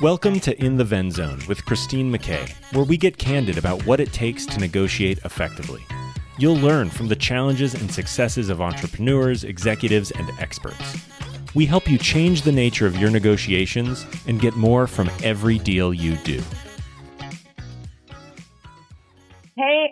Welcome to In the Venn Zone with Christine McKay, where we get candid about what it takes to negotiate effectively. You'll learn from the challenges and successes of entrepreneurs, executives, and experts. We help you change the nature of your negotiations and get more from every deal you do.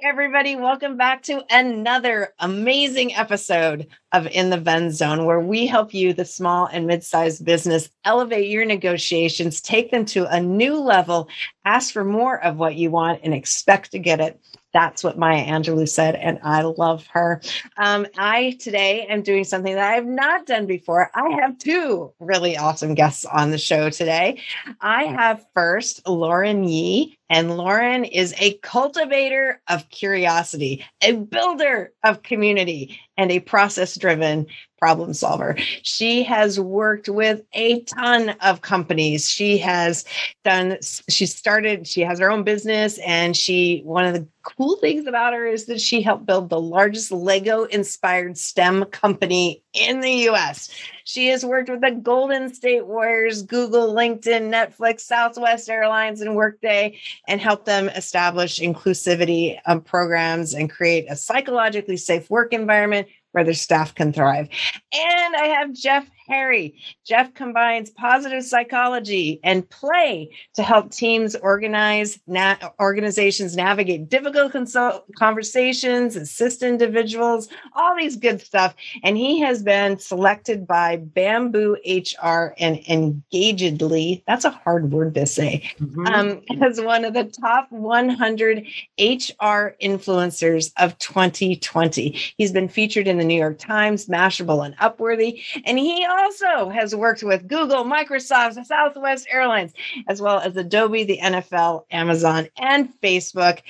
Everybody, welcome back to another amazing episode of In the Venn Zone, where we help you, the small and mid sized business, elevate your negotiations, take them to a new level, ask for more of what you want, and expect to get it. That's what Maya Angelou said, and I love her. Um, I today am doing something that I have not done before. I have two really awesome guests on the show today. I have first Lauren Yee, and Lauren is a cultivator of curiosity, a builder of community, and a process driven problem solver. She has worked with a ton of companies. She has done, she started, she has her own business, and she, one of the cool things about her is that she helped build the largest Lego inspired STEM company in the US. She has worked with the Golden State Warriors, Google, LinkedIn, Netflix, Southwest Airlines, and Workday, and helped them establish inclusivity um, programs and create a psychologically safe work environment where their staff can thrive. And I have Jeff Harry. Jeff combines positive psychology and play to help teams organize na- organizations navigate difficult consult- conversations, assist individuals, all these good stuff. And he has been selected by Bamboo HR and Engagedly. That's a hard word to say. Mm-hmm. Um, as one of the top 100 HR influencers of 2020. He's been featured in the New York Times, Mashable, and Upworthy. And he also has worked with Google, Microsoft, Southwest Airlines, as well as Adobe, the NFL, Amazon, and Facebook.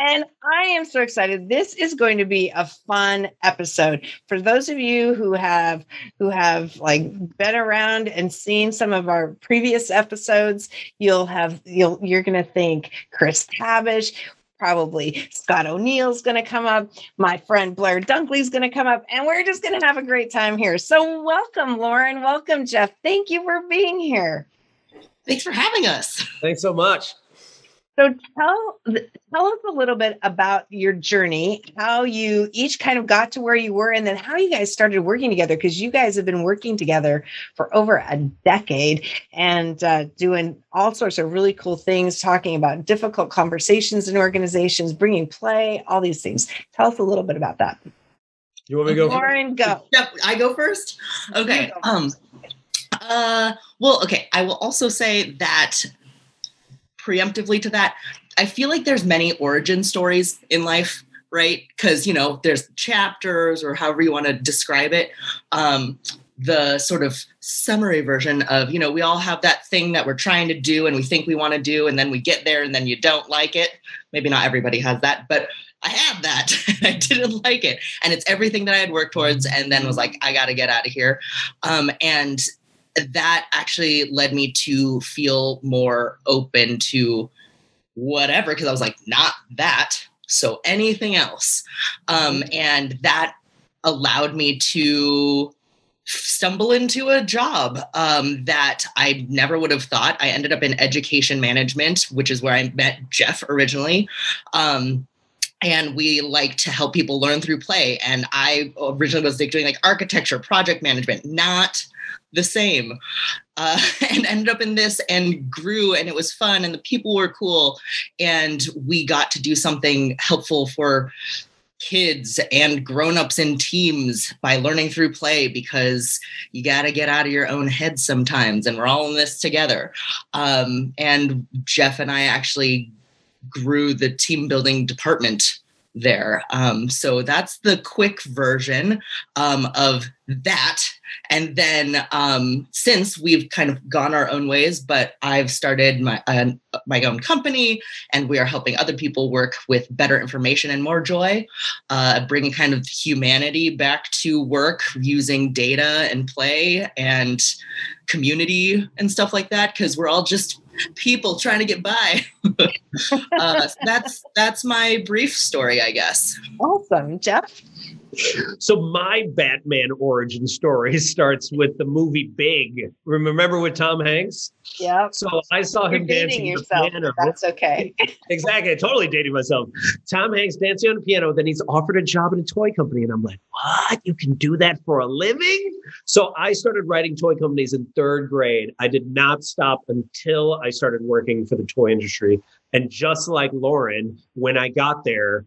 And I am so excited. This is going to be a fun episode. For those of you who have who have like been around and seen some of our previous episodes, you'll have you'll you're going to think Chris Tabish probably Scott O'Neill's going to come up. My friend Blair Dunkley's going to come up, and we're just going to have a great time here. So, welcome, Lauren. Welcome, Jeff. Thank you for being here. Thanks for having us. Thanks so much. So tell tell us a little bit about your journey, how you each kind of got to where you were, and then how you guys started working together. Because you guys have been working together for over a decade and uh, doing all sorts of really cool things, talking about difficult conversations in organizations, bringing play, all these things. Tell us a little bit about that. You want me to go? Lauren, go. Yep, I go first. Okay. Go um. Uh. Well. Okay. I will also say that preemptively to that, I feel like there's many origin stories in life, right? Because you know, there's chapters or however you want to describe it. Um, the sort of summary version of you know we all have that thing that we're trying to do and we think we want to do and then we get there and then you don't like it. Maybe not everybody has that but i have that. I didn't like it. And it's everything that i had worked towards and then was like i got to get out of here. Um, and that actually led me to feel more open to whatever because I was like, not that. So anything else. Um, and that allowed me to stumble into a job um, that I never would have thought. I ended up in education management, which is where I met Jeff originally. Um, and we like to help people learn through play. And I originally was like doing like architecture, project management, not the same. Uh, and ended up in this and grew and it was fun and the people were cool. And we got to do something helpful for kids and grown-ups in teams by learning through play because you got to get out of your own head sometimes and we're all in this together. Um, and jeff and i actually grew the team building department there um, so that's the quick version um, of that and then um, since we've kind of gone our own ways, but I've started my uh, my own company, and we are helping other people work with better information and more joy, uh, bringing kind of humanity back to work using data and play and community and stuff like that. Because we're all just people trying to get by. uh, that's that's my brief story, I guess. Awesome, Jeff. So my Batman origin story starts with the movie Big. Remember with Tom Hanks? Yeah. So I saw You're him dating dancing on the yourself. piano. That's okay. Exactly. I totally dating myself. Tom Hanks dancing on the piano. Then he's offered a job in a toy company. And I'm like, what? You can do that for a living? So I started writing toy companies in third grade. I did not stop until I started working for the toy industry. And just like Lauren, when I got there,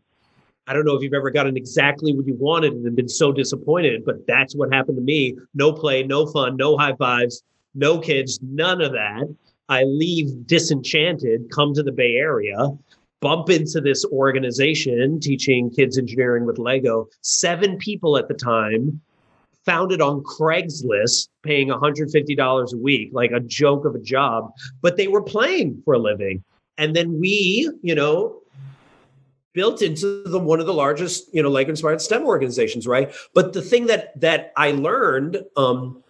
I don't know if you've ever gotten exactly what you wanted and been so disappointed, but that's what happened to me. No play, no fun, no high fives, no kids, none of that. I leave disenchanted, come to the Bay Area, bump into this organization teaching kids engineering with Lego. Seven people at the time, founded on Craigslist, paying $150 a week, like a joke of a job, but they were playing for a living. And then we, you know, built into the one of the largest, you know, Lego inspired STEM organizations, right? But the thing that that I learned um,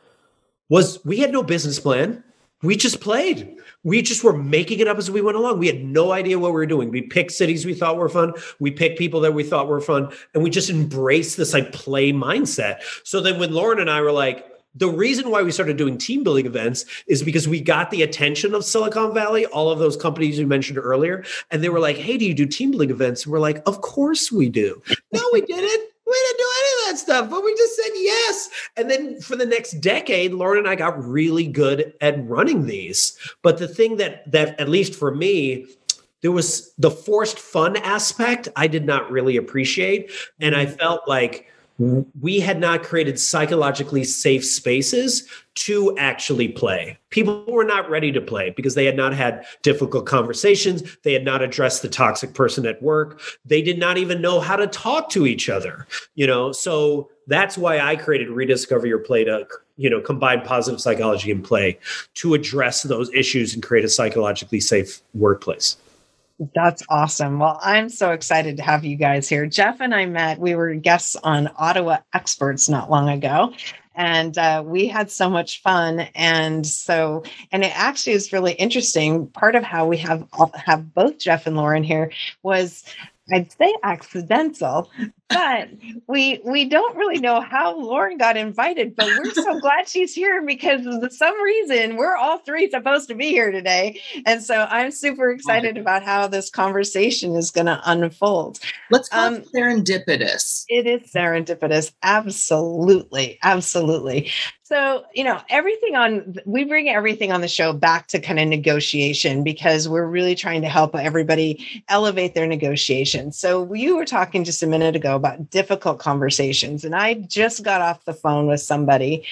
was we had no business plan. We just played. We just were making it up as we went along. We had no idea what we were doing. We picked cities we thought were fun. We picked people that we thought were fun, and we just embraced this like play mindset. So then when Lauren and I were like, the reason why we started doing team building events is because we got the attention of Silicon Valley, all of those companies you mentioned earlier, and they were like, "Hey, do you do team building events?" And we're like, "Of course we do." no, we didn't. We didn't do any of that stuff, but we just said yes. And then for the next decade, Lauren and I got really good at running these. But the thing that that at least for me, there was the forced fun aspect I did not really appreciate, and I felt like we had not created psychologically safe spaces to actually play. People were not ready to play because they had not had difficult conversations. They had not addressed the toxic person at work. They did not even know how to talk to each other, you know? So that's why I created Rediscover Your Play to, you know, combine positive psychology and play to address those issues and create a psychologically safe workplace. That's awesome. Well, I'm so excited to have you guys here. Jeff and I met, we were guests on Ottawa Experts not long ago. And uh, we had so much fun, and so, and it actually is really interesting. Part of how we have have both Jeff and Lauren here was I'd say accidental, but we we don't really know how Lauren got invited, but we're so glad she's here because for some reason we're all three supposed to be here today. And so I'm super excited about how this conversation is going to unfold. Let's call um, it serendipitous. It is serendipitous. Absolutely. Absolutely. So, you know, everything on, we bring everything on the show back to kind of negotiation because we're really trying to help everybody elevate their negotiation. So, you were talking just a minute ago about difficult conversations, and I just got off the phone with somebody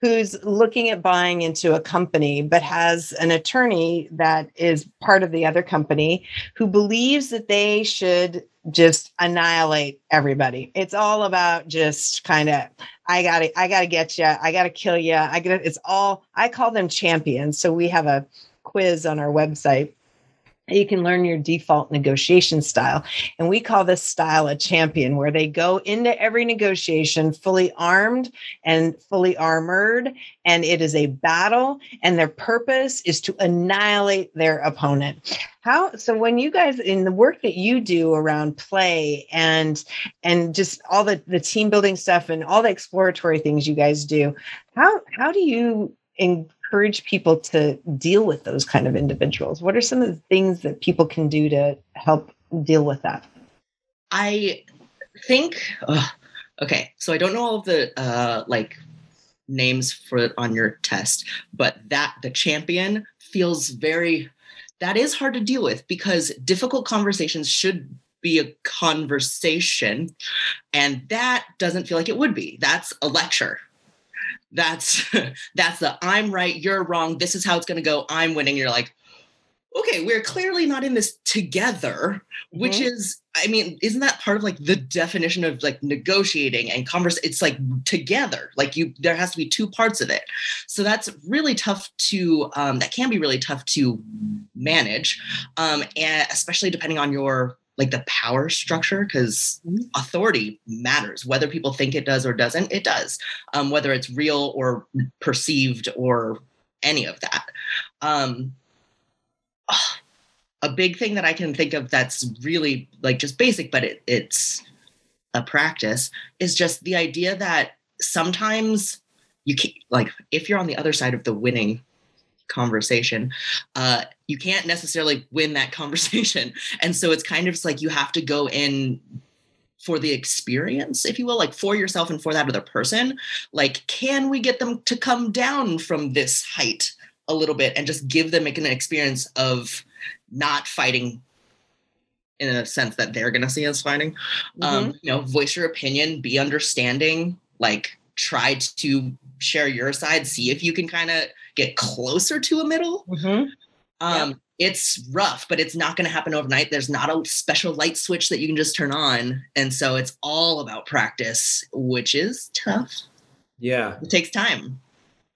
who's looking at buying into a company but has an attorney that is part of the other company who believes that they should just annihilate everybody. It's all about just kind of I got to I got to get you. I got to kill you. I got it's all I call them champions. So we have a quiz on our website you can learn your default negotiation style. And we call this style a champion, where they go into every negotiation fully armed and fully armored. And it is a battle, and their purpose is to annihilate their opponent. How so when you guys in the work that you do around play and and just all the, the team building stuff and all the exploratory things you guys do, how how do you in, encourage people to deal with those kind of individuals? What are some of the things that people can do to help deal with that? I think, okay, so I don't know all of the uh, like names for it on your test, but that the champion feels very, that is hard to deal with because difficult conversations should be a conversation and that doesn't feel like it would be that's a lecture that's that's the i'm right you're wrong this is how it's going to go i'm winning you're like okay we're clearly not in this together which mm-hmm. is i mean isn't that part of like the definition of like negotiating and converse it's like together like you there has to be two parts of it so that's really tough to um, that can be really tough to manage um, and especially depending on your like the power structure because mm-hmm. authority matters. Whether people think it does or doesn't it does. Um, whether it's real or perceived or any of that. Um, a big thing that i can think of that's really like just basic but it, it's a practice is just the idea that sometimes you can like if you're on the other side of the winning conversation uh you can't necessarily win that conversation. And so it's kind of just like you have to go in for the experience if you will like for yourself and for that other person. Like can we get them to come down from this height a little bit and just give them an experience of not fighting in a sense that they're going to see us fighting? Mm-hmm. um you know voice your opinion be understanding like try to share your side see if you can kind of get closer to a middle. Mm-hmm. um yep. it's rough but it's not going to happen overnight. There's not a special light switch that you can just turn on. And so it's all about practice which is tough. Yeah. It takes time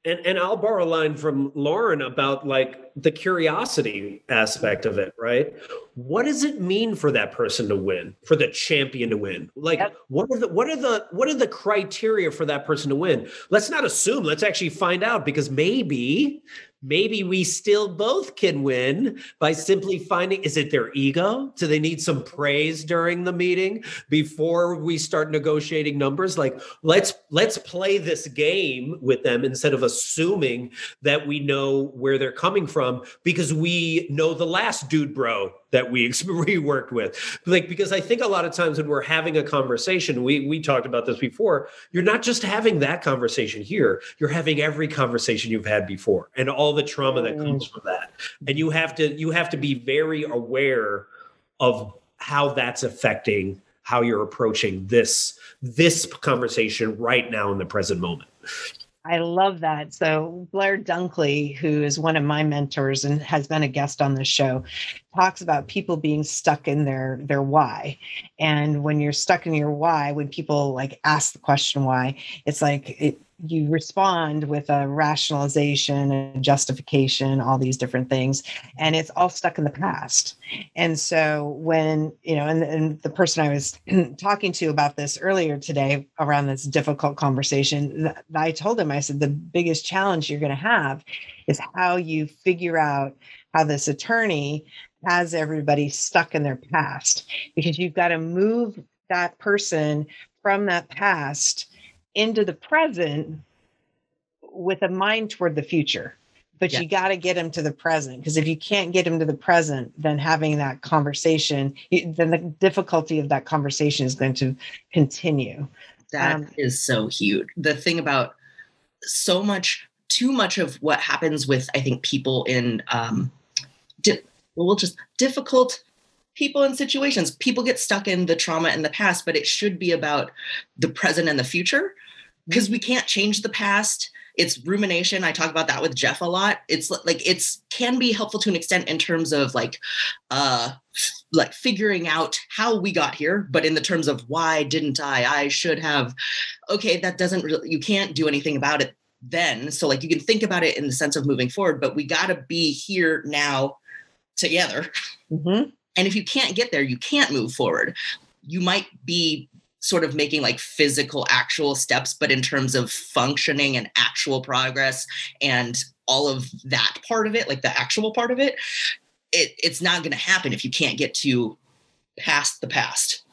and and I'll borrow a line from Lauren about like the curiosity aspect of it, right? What does it mean for that person to win, for the champion to win? Like yep. what are the what are the what are the criteria for that person to win? Let's not assume, let's actually find out because maybe maybe we still both can win by simply finding is it their ego? Do they need some praise during the meeting before we start negotiating numbers? Like let's let's play this game with them instead of assuming that we know where they're coming from because we know the last dude bro that we, we worked with. Like because i think a lot of times when we're having a conversation we we talked about this before you're not just having that conversation here you're having every conversation you've had before and all the trauma that comes mm. from that. And mm-hmm. you have to you have to be very aware of how that's affecting how you're approaching this this conversation right now in the present moment I love that. So, Blair Dunkley, who is one of my mentors and has been a guest on the show, talks about people being stuck in their their why. And when you're stuck in your why, when people like ask the question why, it's like it, you respond with a rationalization and justification all these different things and it's all stuck in the past. And so when you know and, and the person i was talking to about this earlier today around this difficult conversation i told him i said the biggest challenge you're going to have is how you figure out how this attorney has everybody stuck in their past because you've got to move that person from that past into the present with a mind toward the future. But yes. you got to get them to the present because if you can't get them to the present then having that conversation then the difficulty of that conversation is going to continue. That um, is so huge. The thing about so much too much of what happens with i think people in um di- we'll just difficult people in situations. People get stuck in the trauma in the past but it should be about the present and the future because mm-hmm. we can't change the past. It's rumination. I talk about that with jeff a lot. It's like it's can be helpful to an extent in terms of like uh like figuring out how we got here but in the terms of why didn't i i should have okay that doesn't really you can't do anything about it then. So like you can think about it in the sense of moving forward but we got to be here now together. Mm-hmm. And if you can't get there you can't move forward. You might be sort of making like physical actual steps but in terms of functioning and actual progress and all of that part of it like the actual part of it, it it's not going to happen if you can't get to past the past.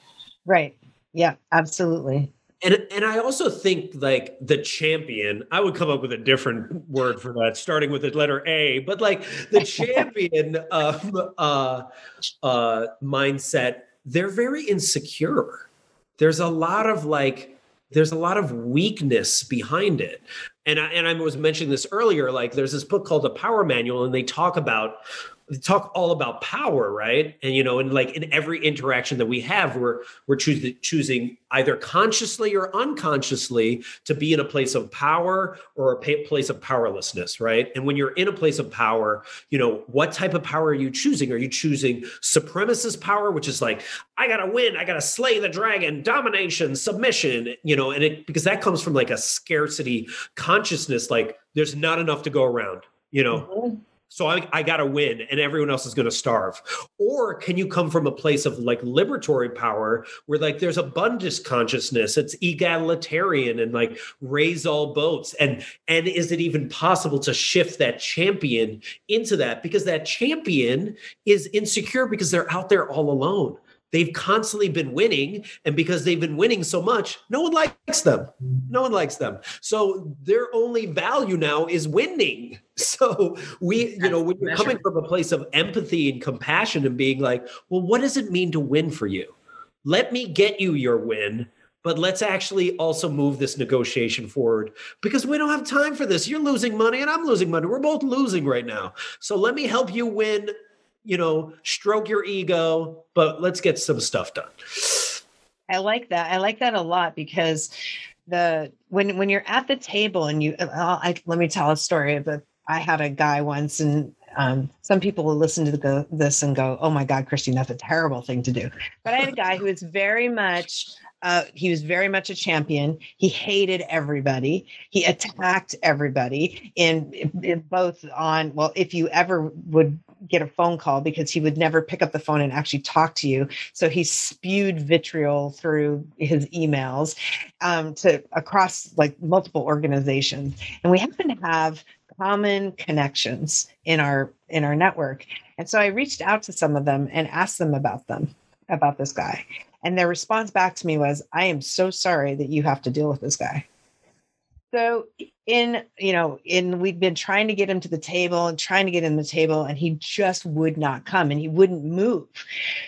Right. Yeah absolutely and and I also think like the champion, I would come up with a different word for that, starting with the letter A, but like the champion um, uh, uh, mindset, they're very insecure. There's a lot of like there's a lot of weakness behind it. And I, and I was mentioning this earlier like there's this book called the power manual and they talk about talk all about power right? And you know and like in every interaction that we have we're we're choosing choosing either consciously or unconsciously to be in a place of power or a place of powerlessness right? And when you're in a place of power you know what type of power are you choosing? Are you choosing supremacist power which is like i gotta win i gotta slay the dragon domination submission you know and it because that comes from like a scarcity consciousness like there's not enough to go around you know? Mm-hmm so I, I got to win and everyone else is going to starve. Or can you come from a place of like liberatory power where like there's abundance consciousness, it's egalitarian and like raise all boats. And and is it even possible to shift that champion into that? Because that champion is insecure because they're out there all alone they've constantly been winning. And because they've been winning so much, no one likes them. No one likes them. So their only value now is winning. So we, you know, when you're coming from a place of empathy and compassion and being like, well, what does it mean to win for you? Let me get you your win but let's actually also move this negotiation forward because we don't have time for this. You're losing money and I'm losing money. We're both losing right now. So let me help you win, you know, stroke your ego, but let's get some stuff done. I like that. I like that a lot because the when when you're at the table and you uh, I, let me tell a story of I had a guy once and um, some people will listen to the, this and go, "Oh my God, Christine, that's a terrible thing to do." But I had a guy who was very much uh, he was very much a champion. He hated everybody. He attacked everybody in, in, both on, well, if you ever would get a phone call because he would never pick up the phone and actually talk to you. So he spewed vitriol through his emails um, to across like multiple organizations. And we happen to have common connections in our in our network. And so I reached out to some of them and asked them about them, about this guy. And their response back to me was, I am so sorry that you have to deal with this guy. So in, you know, in we've been trying to get him to the table and trying to get him the table, and he just would not come and he wouldn't move.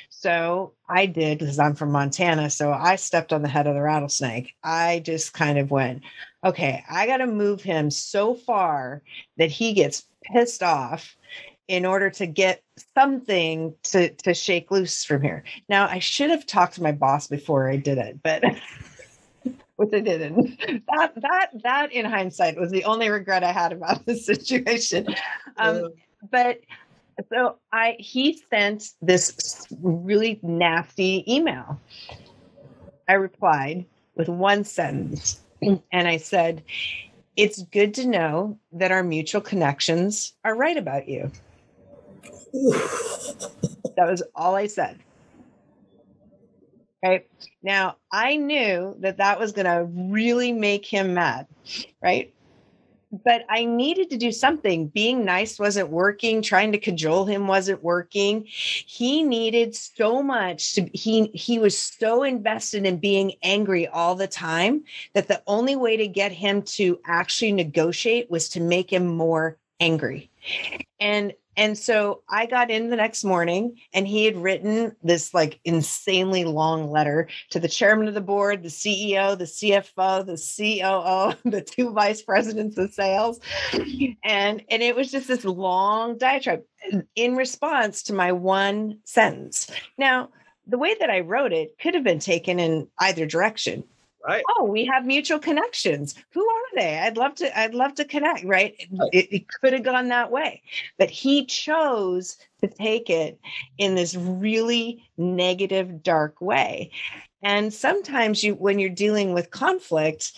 So I did because I'm from Montana. So I stepped on the head of the rattlesnake. I just kind of went, okay, I got to move him so far that he gets pissed off in order to get something to to shake loose from here. Now, I should have talked to my boss before I did it, but which I didn't. That that that in hindsight was the only regret I had about the situation. Um, but so I he sent this really nasty email. I replied with one sentence, and I said, "It's good to know that our mutual connections are right about you." that was all I said. Right now, I knew that that was going to really make him mad, right? But I needed to do something. Being nice wasn't working. Trying to cajole him wasn't working. He needed so much to he he was so invested in being angry all the time that the only way to get him to actually negotiate was to make him more angry. And and so I got in the next morning and he had written this like insanely long letter to the chairman of the board, the CEO, the CFO, the COO, the two vice presidents of sales. And and it was just this long diatribe in response to my one sentence. Now, the way that I wrote it could have been taken in either direction right. Oh we have mutual connections. Who are they? I'd love to i'd love to connect right, right. it, it could have gone that way. But he chose to take it in this really negative dark way. And sometimes you when you're dealing with conflict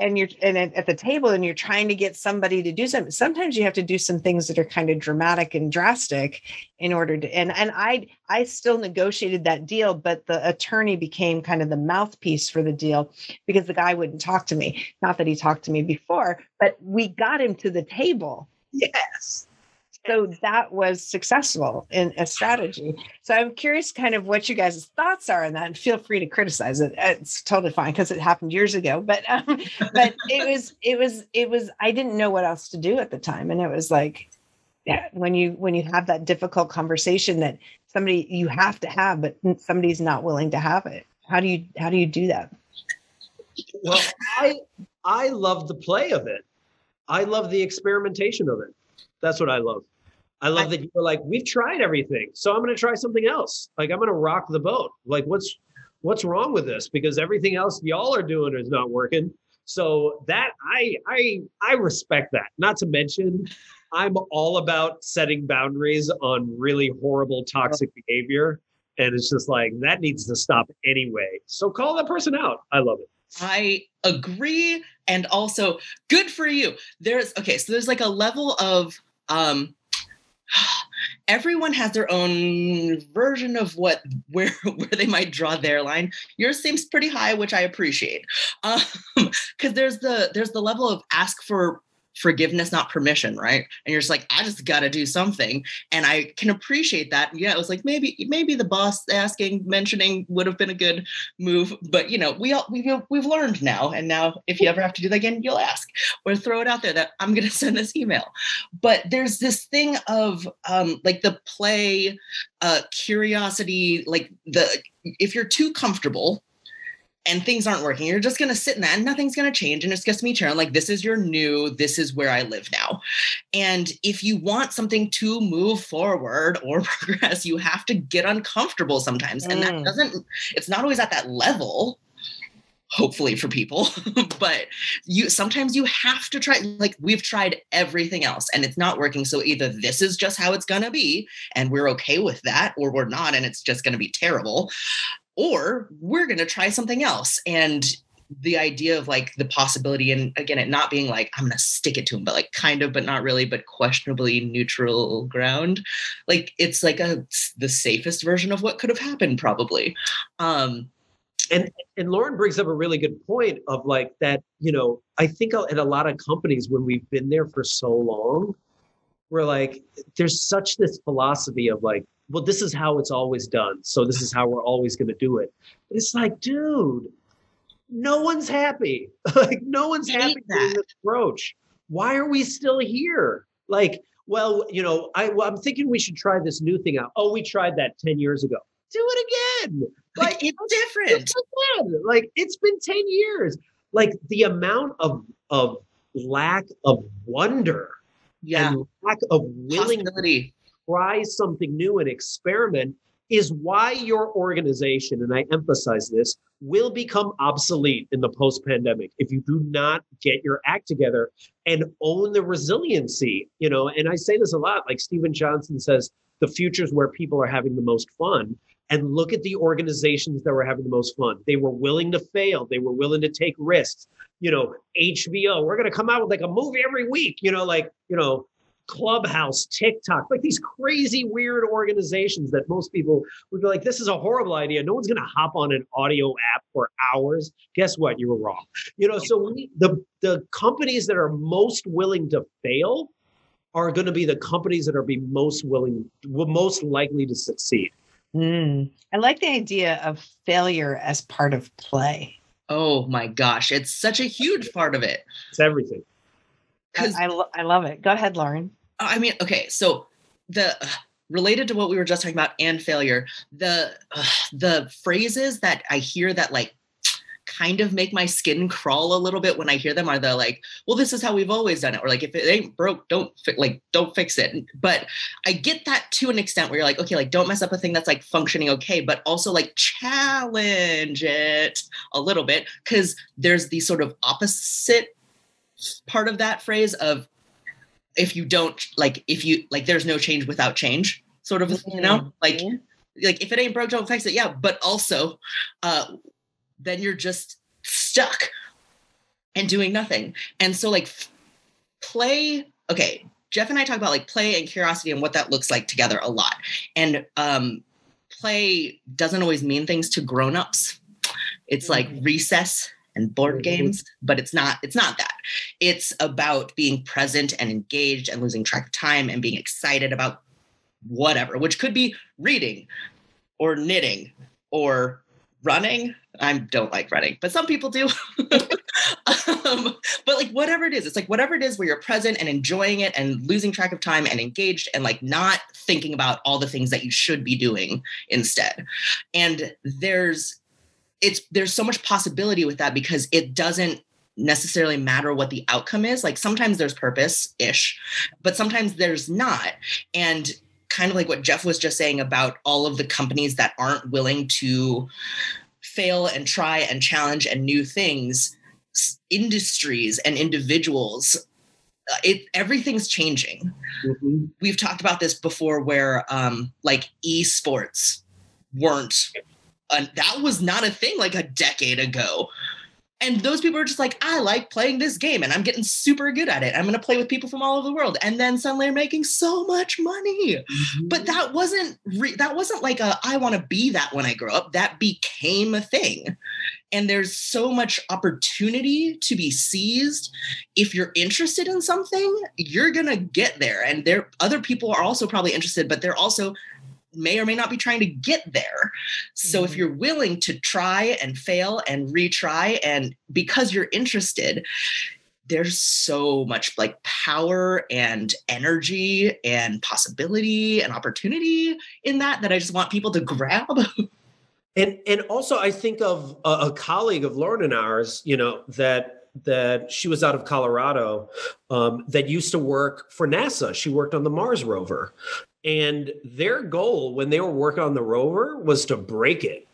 and you're and at the table and you're trying to get somebody to do something sometimes you have to do some things that are kind of dramatic and drastic in order to and and i i still negotiated that deal but the attorney became kind of the mouthpiece for the deal because the guy wouldn't talk to me. Not that he talked to me before but we got him to the table. Yes so that was successful in a strategy. So I'm curious kind of what you guys' thoughts are on that and feel free to criticize it. It's totally fine because it happened years ago, but um, but it was it was it was I didn't know what else to do at the time and it was like yeah, when you when you have that difficult conversation that somebody you have to have but somebody's not willing to have it. How do you how do you do that? Well, I I love the play of it. I love the experimentation of it. That's what I love. I love that you're like, we've tried everything, so I'm going to try something else. Like I'm going to rock the boat. Like what's what's wrong with this? Because everything else y'all are doing is not working. So that I I I respect that. Not to mention, I'm all about setting boundaries on really horrible toxic behavior, and it's just like that needs to stop anyway. So call that person out. I love it. I agree, and also good for you. There's okay, so there's like a level of um everyone has their own version of what where where they might draw their line. Yours seems pretty high which i appreciate. Um because there's the there's the level of ask for forgiveness, not permission, right? And you're just like, I just got to do something. And I can appreciate that. Yeah, it was like maybe maybe the boss asking, mentioning would have been a good move, but you know, we all we've we've learned now. And now, if you ever have to do that again, you'll ask or throw it out there that I'm going to send this email. But there's this thing of um, like the play, uh, curiosity, like the if you're too comfortable and things aren't working, you're just going to sit in that and nothing's going to change. And it's just me turn like, this is your new, this is where I live now. And if you want something to move forward or progress, you have to get uncomfortable sometimes. And that Mm. doesn't, it's not always at that level. Hopefully for people, but you sometimes you have to try. Like we've tried everything else and it's not working. So either this is just how it's gonna be, and we're okay with that, or we're not, and it's just gonna be terrible, or we're going to try something else. And the idea of like the possibility and again it not being like i'm going to stick it to him but like kind of but not really but questionably neutral ground like it's like a the safest version of what could have happened probably. Um and and Lauren brings up a really good point of like that, you know, I think in a lot of companies when we've been there for so long, we're like, there's such this philosophy of like, well, this is how it's always done. So this is how we're always gonna do it. But it's like, dude, no one's happy. like no one's happy with this approach. Why are we still here? Like, well, you know, I well, I'm thinking we should try this new thing out. Oh, we tried that 10 years ago. Do it again. like it's different again. Like it's been 10 years. Like the amount of of lack of wonder yeah and lack of willing to possibility try something new and experiment is why your organization, and I emphasize this, will become obsolete in the post pandemic if you do not get your act together and own the resiliency. You know, and I say this a lot, like Steven Johnson says, the future is where people are having the most fun. And look at the organizations that were having the most fun. They were willing to fail. They were willing to take risks. You know, HBO, we're going to come out with like a movie every week, you know, like, you know, Clubhouse, TikTok, like these crazy, weird organizations that most people would be like, this is a horrible idea. No one's going to hop on an audio app for hours. Guess what? You were wrong. You know, so we, the, the companies that are most willing to fail are going to be the companies that are be most willing, will most likely to succeed. Mm. I like the idea of failure as part of play. oh my gosh it's such a huge part of it It's everything. I, 'Cause- I, lo- I love it. Go ahead, Lauren. I mean, okay, so the uh, related to what we were just talking about and failure, the uh, the phrases that I hear that like kind of make my skin crawl a little bit when I hear them are the like, well, this is how we've always done it, or like if it ain't broke, don't fi- like don't fix it. But I get that to an extent where you're like, okay, like don't mess up a thing that's like functioning okay, but also like challenge it a little bit because there's the sort of opposite part of that phrase of if you don't like if you like there's no change without change sort of you know? Like Mhm. like if it ain't broke don't fix it. Yeah but also uh then you're just stuck and doing nothing. And so like f- play okay jeff and i talk about like play and curiosity and what that looks like together a lot. And um play doesn't always mean things to grown-ups. It's like Mhm. recess and board Mhm. games but it's not it's not that. It's about being present and engaged and losing track of time and being excited about whatever which could be reading or knitting or running. I don't like running but some people do. Um, but like whatever it is it's like whatever it is where you're present and enjoying it and losing track of time and engaged and like not thinking about all the things that you should be doing instead. And there's it's there's so much possibility with that because it doesn't necessarily matter what the outcome is. Like sometimes there's purpose ish but sometimes there's not. And kind of like what jeff was just saying about all of the companies that aren't willing to fail and try and challenge and new things industries and individuals uh, it everything's changing. Mhm. we've talked about this before where um like esports weren't uh, that was not a thing like a decade ago and those people are just like, I like playing this game and I'm getting super good at it. I'm going to play with people from all over the world. And then suddenly they're making so much money. Mm-hmm. But that wasn't, re- that wasn't like a, I want to be that when I grow up. That became a thing. And there's so much opportunity to be seized. If you're interested in something, you're going to get there. And there, other people are also probably interested, but they're also may or may not be trying to get there. So mm-hmm. if you're willing to try and fail and retry, and because you're interested, there's so much like power and energy and possibility and opportunity in that that I just want people to grab. and and also I think of a, a colleague of Lauren and ours, you know, that that she was out of Colorado um, that used to work for NASA. She worked on the Mars rover. And their goal when they were working on the rover was to break it.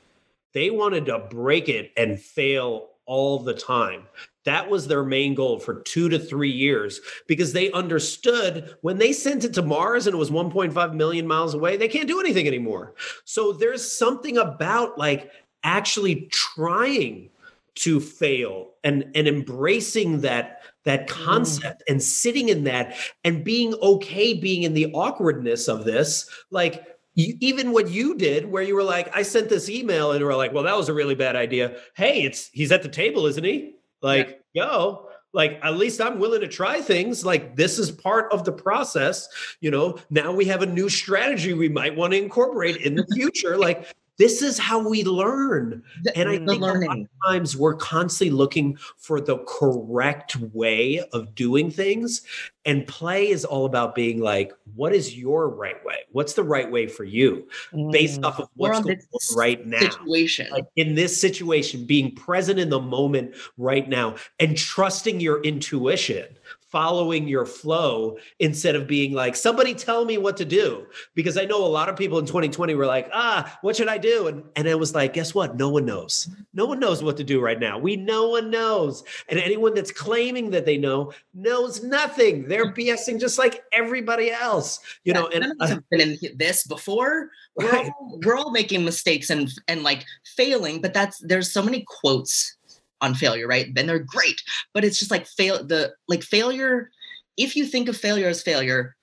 They wanted to break it and fail all the time. That was their main goal for two to three years because they understood when they sent it to Mars and it was 1.5 million miles away, they can't do anything anymore. So there's something about like actually trying to fail and, and embracing that that mm. concept mm. and sitting in that and being okay being in the awkwardness of this like you, even what you did where you were like i sent this email and we're like well that was a really bad idea hey it's he's at the table isn't he like yeah. yo like at least i'm willing to try things like this is part of the process you know now we have a new strategy we might want to incorporate in the future like this is how we learn. And I think learning. a lot of times we're constantly looking for the correct way of doing things. And play is all about being like, what is your right way? What's the right way for you based mm. off of what's going on right now? Situation. Like in this situation, being present in the moment right now and trusting your intuition following your flow instead of being like, somebody tell me what to do. Because I know a lot of people in 2020 were like, ah, what should I do? And, and it was like, guess what? No one knows. No one knows what to do right now. We, no one knows. And anyone that's claiming that they know knows nothing. They're BSing just like everybody else, you yeah, know. And I've been in this before. We're, all, we're all making mistakes and, and like failing, but that's, there's so many quotes on failure, right? Then they're great. But it's just like fail the like failure. If you think of failure as failure,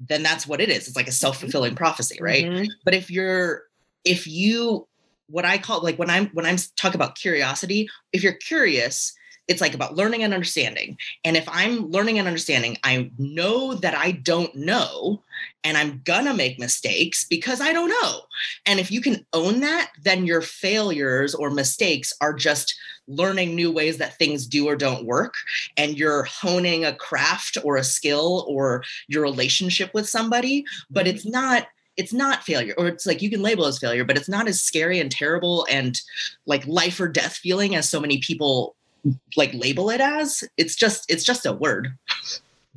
then that's what it is. It's like a mm-hmm. self-fulfilling prophecy, right? Mm-hmm. But if you're if you what I call like when I'm when I'm talk about curiosity, if you're curious, it's like about learning and understanding. And if I'm learning and understanding, I know that I don't know and I'm gonna make mistakes because I don't know. And if you can own that, then your failures or mistakes are just learning new ways that things do or don't work. And you're honing a craft or a skill or your relationship with somebody, but mm-hmm. it's not it's not failure or it's like you can label as failure but it's not as scary and terrible and like life or death feeling as so many people like label it as it's just it's just a word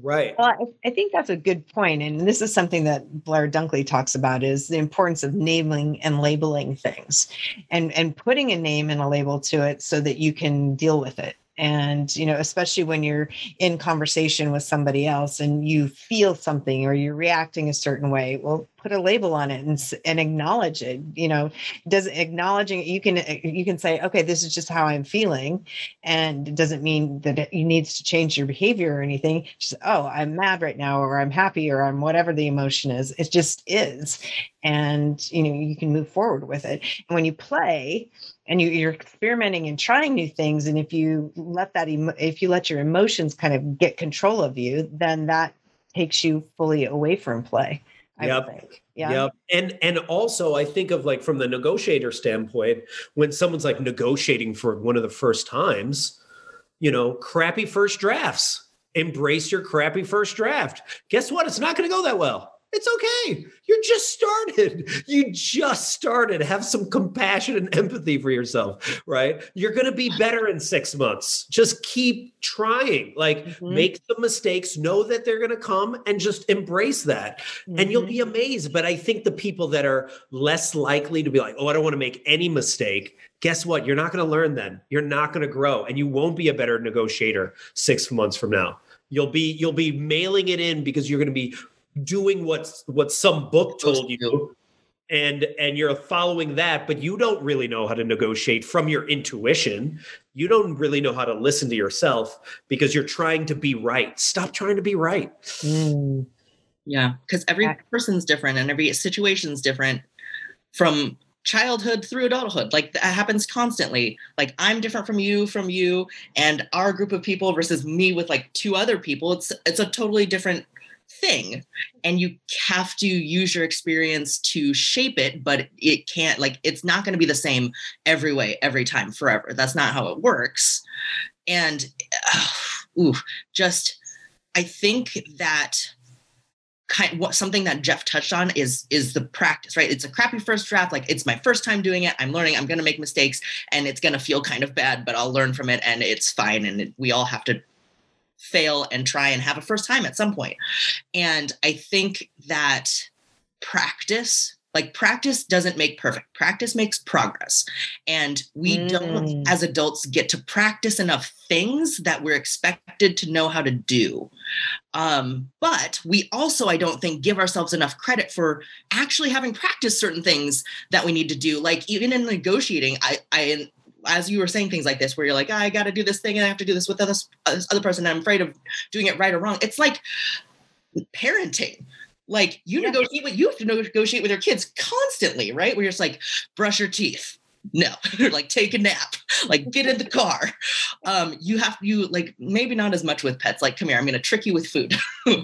right. Well I, I, think that's a good point and this is something that blair dunkley talks about is the importance of naming and labeling things and and putting a name and a label to it so that you can deal with it and you know especially when you're in conversation with somebody else and you feel something or you're reacting a certain way well put a label on it and, and acknowledge it you know? Does acknowledging you can uh, you can say okay this is just how i'm feeling and it doesn't mean that it needs to change your behavior or anything. Just oh i'm mad right now or i'm happy or i'm whatever the emotion is. It just is and you know you can move forward with it. And when you play and you, are experimenting and trying new things and if you let that emo- if you let your emotions kind of get control of you then that takes you fully away from play I yep. Yeah. Yep. And and also I think of like from the negotiator standpoint, when someone's like negotiating for one of the first times, you know, crappy first drafts. Embrace your crappy first draft. Guess what? It's not going to go that well. It's okay. You just started. You just started. Have some compassion and empathy for yourself, right? You're going to be better in six months. Just keep trying. Like, mm-hmm. make some mistakes, know that they're going to come, and just embrace that. Mm-hmm. And you'll be mm-hmm. amazed. But I think the people that are less likely to be like, oh, I don't want to make any mistake, guess what? You're not going to learn then. You're not going to grow, and you won't be a better negotiator six months from now. You'll be you'll be mailing it in because you're going to be doing what what some book told you and and you're following that but you don't really know how to negotiate from your intuition you don't really know how to listen to yourself because you're trying to be right stop trying to be right Mm. Yeah, because every person's different and every situation's different from childhood through adulthood. Like that happens constantly. Like I'm different from you, from you, and our group of people versus me with like two other people. It's it's a totally different thing. And you have to use your experience to shape it, but it can't like it's not going to be the same every way, every time, forever. That's not how it works. And uh, ooh, just I think that kind what something that Jeff touched on is is the practice, right? It's a crappy first draft. Like it's my first time doing it. I'm learning. I'm going to make mistakes, and it's going to feel kind of bad, but I'll learn from it, and it's fine. And it, we all have to fail and try and have a first time at some point. And I think that practice like practice doesn't make perfect practice makes progress and we Mm. don't as adults get to practice enough things that we're expected to know how to do um, but we also i don't think give ourselves enough credit for actually having practiced certain things that we need to do like even in negotiating i i as you were saying things like this where you're like ah, i got to do this thing and i have to do this with this, uh, this other person and i'm afraid of doing it right or wrong. It's like parenting. Like you Yeah. negotiate with you have to negotiate with your kids constantly right? Where you're just like brush your teeth no like take a nap. Like get in the car. Um you have you like maybe not as much with pets. Like come here i'm going to trick you with food.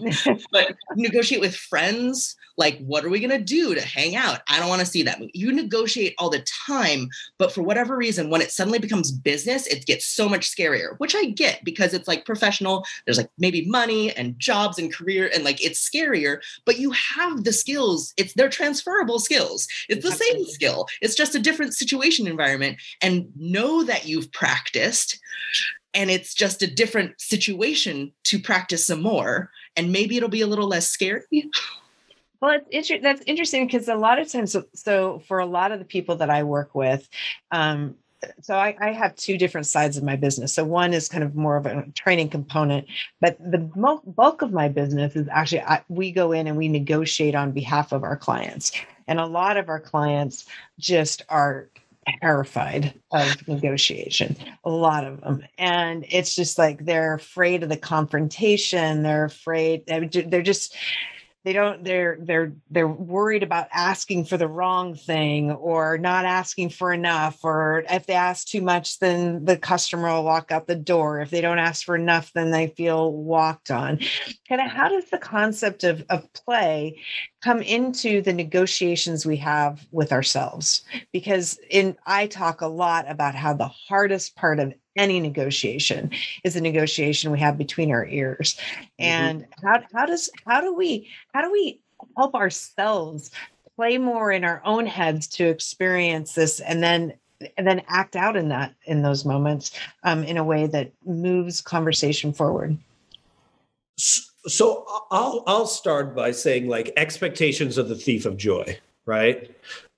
But negotiate with friends. Like what are we going to do to hang out? I don't want to see that you negotiate all the time but for whatever reason when it suddenly becomes business it gets so much scarier which i get because it's like professional. There's like maybe money and jobs and career and like it's scarier but you have the skills. It's they're transferable skills. It's the same skill. It's just a different situation environment and know that you've practiced and it's just a different situation to practice some more and maybe it'll be a little less scary Well, it's inter- that's interesting because a lot of times, so, so for a lot of the people that I work with, um, so I, I have two different sides of my business. So one is kind of more of a training component, but the bulk of my business is actually I, we go in and we negotiate on behalf of our clients, and a lot of our clients just are terrified of negotiation a lot of them and it's just like they're afraid of the confrontation they're afraid they're just they don't they're they're they're worried about asking for the wrong thing or not asking for enough or if they ask too much then the customer will walk out the door. If they don't ask for enough then they feel walked on. Kind of how does the concept of, of play come into the negotiations we have with ourselves? Because in i talk a lot about how the hardest part of any negotiation is a negotiation we have between our ears. And how, how does how do we how do we help ourselves play more in our own heads to experience this and then and then act out in that in those moments um, in a way that moves conversation forward? So i'll i'll start by saying like expectations are the thief of joy right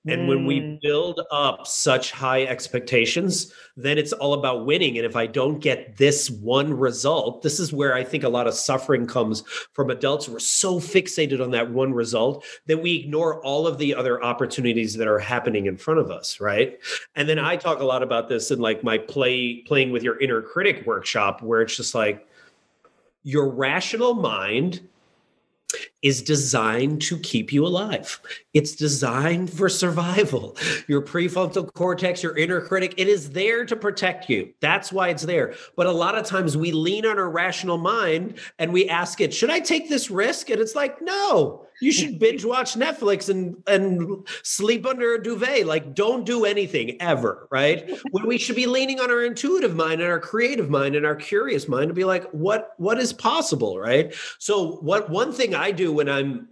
and when we Mm. build up such high expectations, then it's all about winning. And if I don't get this one result, this is where I think a lot of suffering comes from adults. We're so fixated on that one result that we ignore all of the other opportunities that are happening in front of us, right? And then I talk a lot about this in like my play playing with your inner critic workshop, where it's just like your rational mind is designed to keep you alive. It's designed for survival. Your prefrontal cortex, your inner critic, it is there to protect you. That's why it's there. But a lot of times we lean on our rational mind and we ask it, should I take this risk? And it's like, no, you should binge watch Netflix and, and sleep under a duvet. Like, don't do anything ever, right? when we should be leaning on our intuitive mind and our creative mind and our curious mind to be like, what, what is possible, right? So what one thing I do when I'm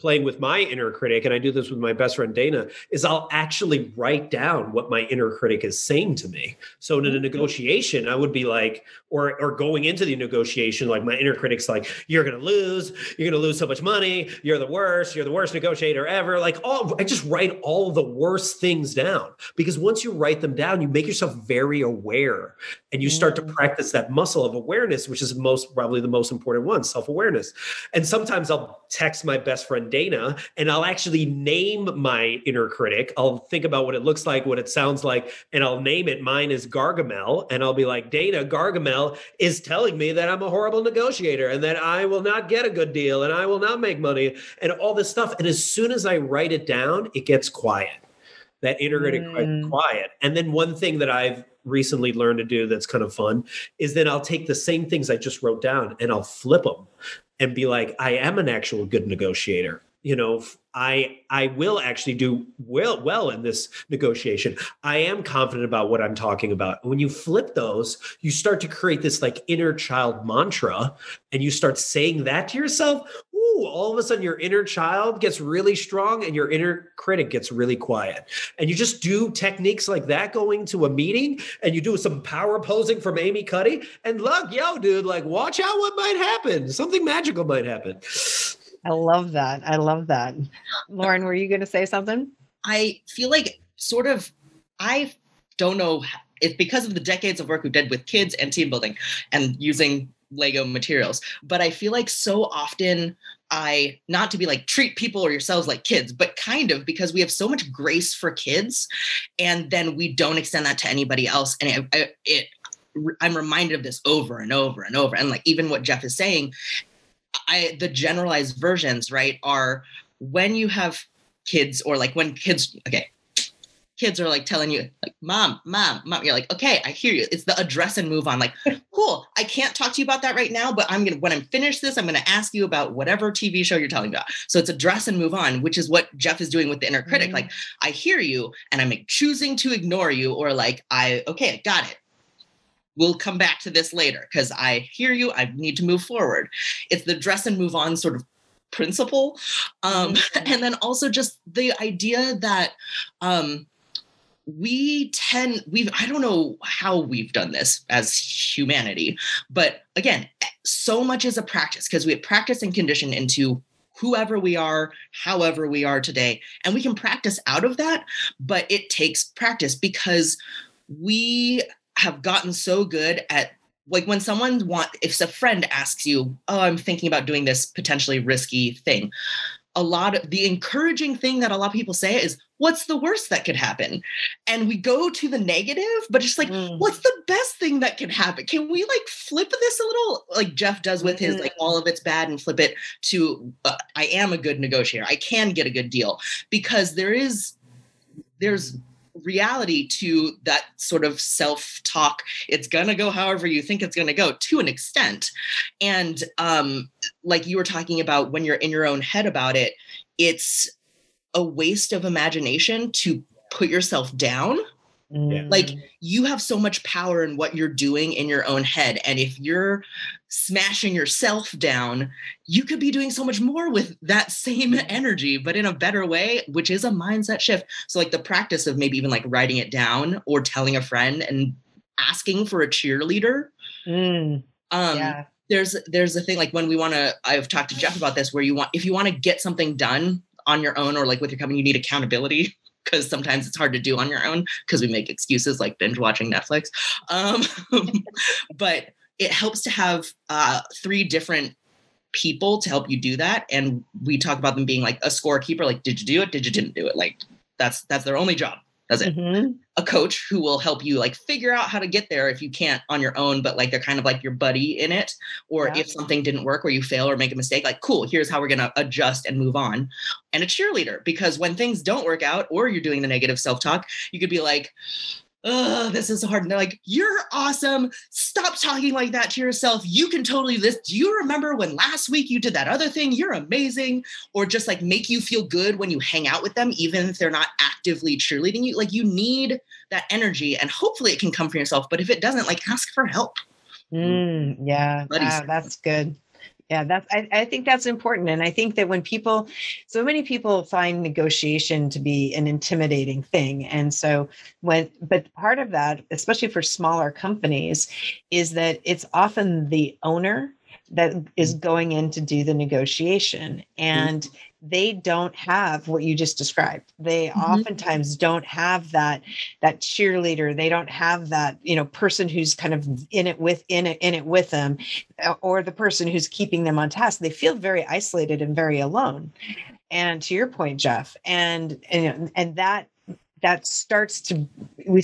playing with my inner critic, and I do this with my best friend Dana, is I'll actually write down what my inner critic is saying to me. So in a negotiation, I would be like, or or going into the negotiation, like my inner critic's like, you're gonna lose, you're gonna lose so much money, you're the worst, you're the worst negotiator ever. Like all I just write all the worst things down. Because once you write them down, you make yourself very aware and you start to Mm. practice that muscle of awareness, which is most probably the most important one, self-awareness. And sometimes I'll text my best friend Dana, and I'll actually name my inner critic. I'll think about what it looks like, what it sounds like, and I'll name it. Mine is Gargamel, and I'll be like, Dana, Gargamel is telling me that I'm a horrible negotiator and that I will not get a good deal and I will not make money and all this stuff. And as soon as I write it down, it gets quiet. That inner critic mm. quiet. And then one thing that I've recently learned to do that's kind of fun is then I'll take the same things I just wrote down and I'll flip them and be like, I am an actual good negotiator. You know, I I will actually do well well in this negotiation. I am confident about what I'm talking about. When you flip those, you start to create this like inner child mantra and you start saying that to yourself. Ooh, all of a sudden your inner child gets really strong and your inner critic gets really quiet. And you just do techniques like that going to a meeting and you do some power posing from Amy Cuddy and look, yo dude, like watch out what might happen. Something magical might happen. I love that. I love that. Lauren, were you going to say something? I feel like sort of, I don't know. It's because of the decades of work we did with kids and team building and using Lego materials. But I feel like so often I, not to be like treat people or yourselves like kids, but kind of because we have so much grace for kids and then we don't extend that to anybody else. And it, it I'm reminded of this over and over and over. And like even what Jeff is saying, I the generalized versions, right, are when you have kids or like when kids okay, kids are like telling you like mom mom mom you're like okay i hear you it's the address and move on like cool i can't talk to you about that right now but i'm gonna when i'm finished this i'm gonna ask you about whatever tv show you're telling me about so it's address and move on which is what jeff is doing with the inner critic mm-hmm. like i hear you and i'm choosing to ignore you or like i okay i got it we'll come back to this later because I hear you. I need to move forward. It's the dress and move on sort of principle. Um, mm-hmm. And then also just the idea that um, we tend, we've, I don't know how we've done this as humanity, but again, so much is a practice because we practice and condition into whoever we are, however we are today. And we can practice out of that, but it takes practice because we have gotten so good at like when someone want if a friend asks you oh i'm thinking about doing this potentially risky thing a lot of the encouraging thing that a lot of people say is what's the worst that could happen? And we go to the negative but just like mm. what's the best thing that could happen? Can we like flip this a little? Like jeff does with his like all of it's bad and flip it to uh, i am a good negotiator. I can get a good deal because there is there's reality to that sort of self talk it's going to go however you think it's going to go to an extent. And um like you were talking about when you're in your own head about it it's a waste of imagination to put yourself down Mm. Like you have so much power in what you're doing in your own head. And if you're smashing yourself down, you could be doing so much more with that same energy, but in a better way, which is a mindset shift. So, like the practice of maybe even like writing it down or telling a friend and asking for a cheerleader. Mm. Um, yeah. There's there's a thing like when we want to. I've talked to Jeff about this, where you want if you want to get something done on your own or like with your company, you need accountability because sometimes it's hard to do on your own because we make excuses like binge watching Netflix. Um, but it helps to have uh, three different people to help you do that. And we talk about them being like a scorekeeper, like, did you do it? Did you didn't do it? Like that's that's their only job does it mm-hmm. a coach who will help you like figure out how to get there if you can't on your own but like they're kind of like your buddy in it or yeah. if something didn't work or you fail or make a mistake like cool here's how we're going to adjust and move on and a cheerleader because when things don't work out or you're doing the negative self-talk you could be like oh, this is hard. And they're like, you're awesome. Stop talking like that to yourself. You can totally this. Do you remember when last week you did that other thing? You're amazing. Or just like make you feel good when you hang out with them, even if they're not actively cheerleading you. Like you need that energy and hopefully it can come from yourself. But if it doesn't, like ask for help. Mm, yeah, wow, that's good yeah that's I, I, think that's important and i think that when people so many people find negotiation to be an intimidating thing and so when but part of that especially for smaller companies is that it's often the owner that is mm. going in to do the negotiation mm. and mm-hmm they don't have what you just described. They mm-hmm. oftentimes don't have that that cheerleader. They don't have that you know person who's kind of in it with in it in it with them uh, or the person who's keeping them on task. They feel very isolated and very alone. And to your point jeff and and and that that starts to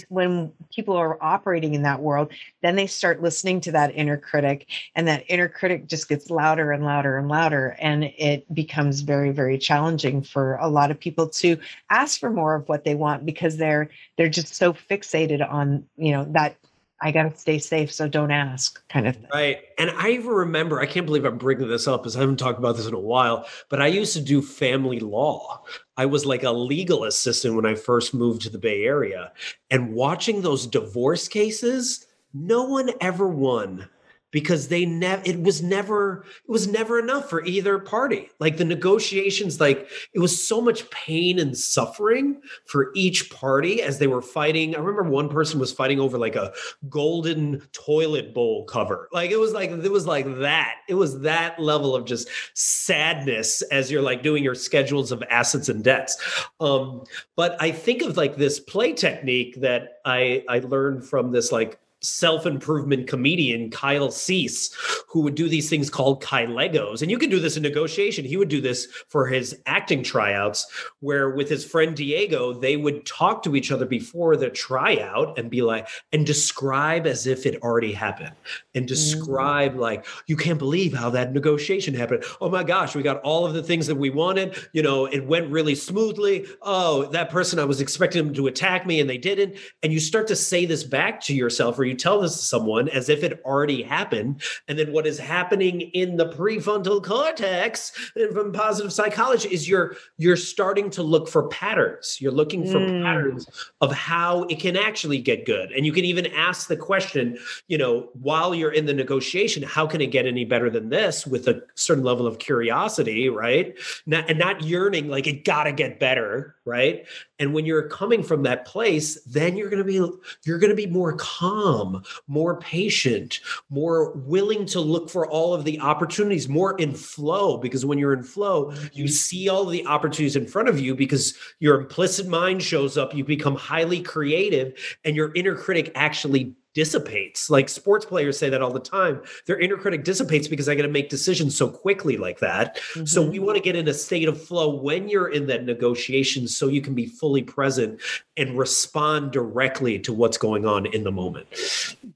when people are operating in that world then they start listening to that inner critic and that inner critic just gets louder and louder and louder and it becomes very very challenging for a lot of people to ask for more of what they want because they're they're just so fixated on you know that I got to stay safe, so don't ask, kind of thing. Right. And I even remember, I can't believe I'm bringing this up because I haven't talked about this in a while, but I used to do family law. I was like a legal assistant when I first moved to the Bay Area. And watching those divorce cases, no one ever won because they never it was never it was never enough for either party. Like the negotiations like it was so much pain and suffering for each party as they were fighting. I remember one person was fighting over like a golden toilet bowl cover. Like it was like it was like that. It was that level of just sadness as you're like doing your schedules of assets and debts. Um but i think of like this play technique that i i learned from this like self-improvement comedian Kyle Cease, who would do these things called Kai Legos. And you can do this in negotiation. He would do this for his acting tryouts, where with his friend Diego, they would talk to each other before the tryout and be like, and describe as if it already happened. And describe mm. like, you can't believe how that negotiation happened. Oh my gosh, we got all of the things that we wanted. You know, it went really smoothly. Oh, that person I was expecting them to attack me and they didn't. And you start to say this back to yourself, or you tell this to someone as if it already happened. And then what is happening in the prefrontal cortex and from positive psychology is you're you're starting to look for patterns. You're looking for mm. patterns of how it can actually get good. And you can even ask the question, you know, while you're in the negotiation, how can it get any better than this with a certain level of curiosity, right? Not, and not yearning like it gotta get better, right? And when you're coming from that place, then you're gonna be you're gonna be more calm calm, more patient, more willing to look for all of the opportunities, more in flow. Because when you're in flow, you mm-hmm. see all of the opportunities in front of you because your implicit mind shows up, you become highly creative, and your inner critic actually dissipates. Like sports players say that all the time. Their inner critic dissipates because I got to make decisions so quickly like that. Mm-hmm. So we want to get in a state of flow when you're in that negotiation so you can be fully present and respond directly to what's going on in the moment.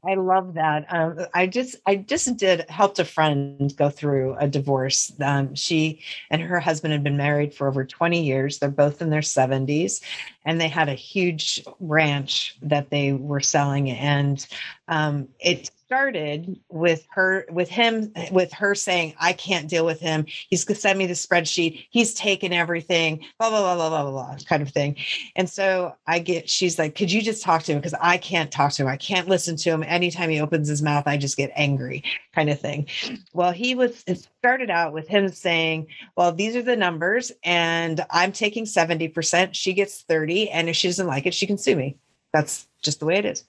I love that. Um, I just I just did helped a friend go through a divorce. Um, she and her husband had been married for over 20 years. They're both in their 70s and they had a huge ranch that they were selling and um, it started with her with him with her saying i can't deal with him. He's going to send me the spreadsheet. He's taken everything blah blah blah blah blah blah kind of thing. And so i get she's like could you just talk to him? Because i can't talk to him. I can't listen to him. Anytime he opens his mouth i just get angry kind of thing. Well he was it started out with him saying well these are the numbers and i'm taking 70% she gets 30 and if she doesn't like it she can sue me. That's just the way it is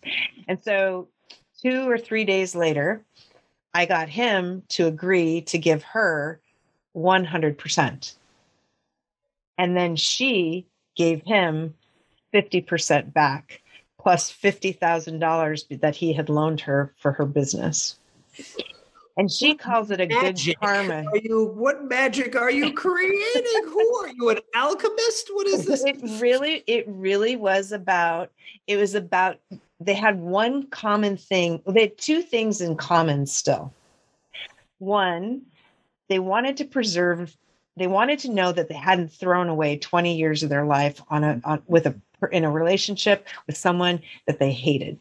and so two or three days later, I got him to agree to give her 100%. And then she gave him 50% back plus $50,000 that he had loaned her for her business. And she calls it a magic. good karma. Are you what magic are you creating? Who are you, an alchemist? What is this? It really, it really was about, it was about they had one common thing. They had two things in common still. One, they wanted to preserve, they wanted to know that they hadn't thrown away 20 years of their life on a on, with a in a relationship with someone that they hated.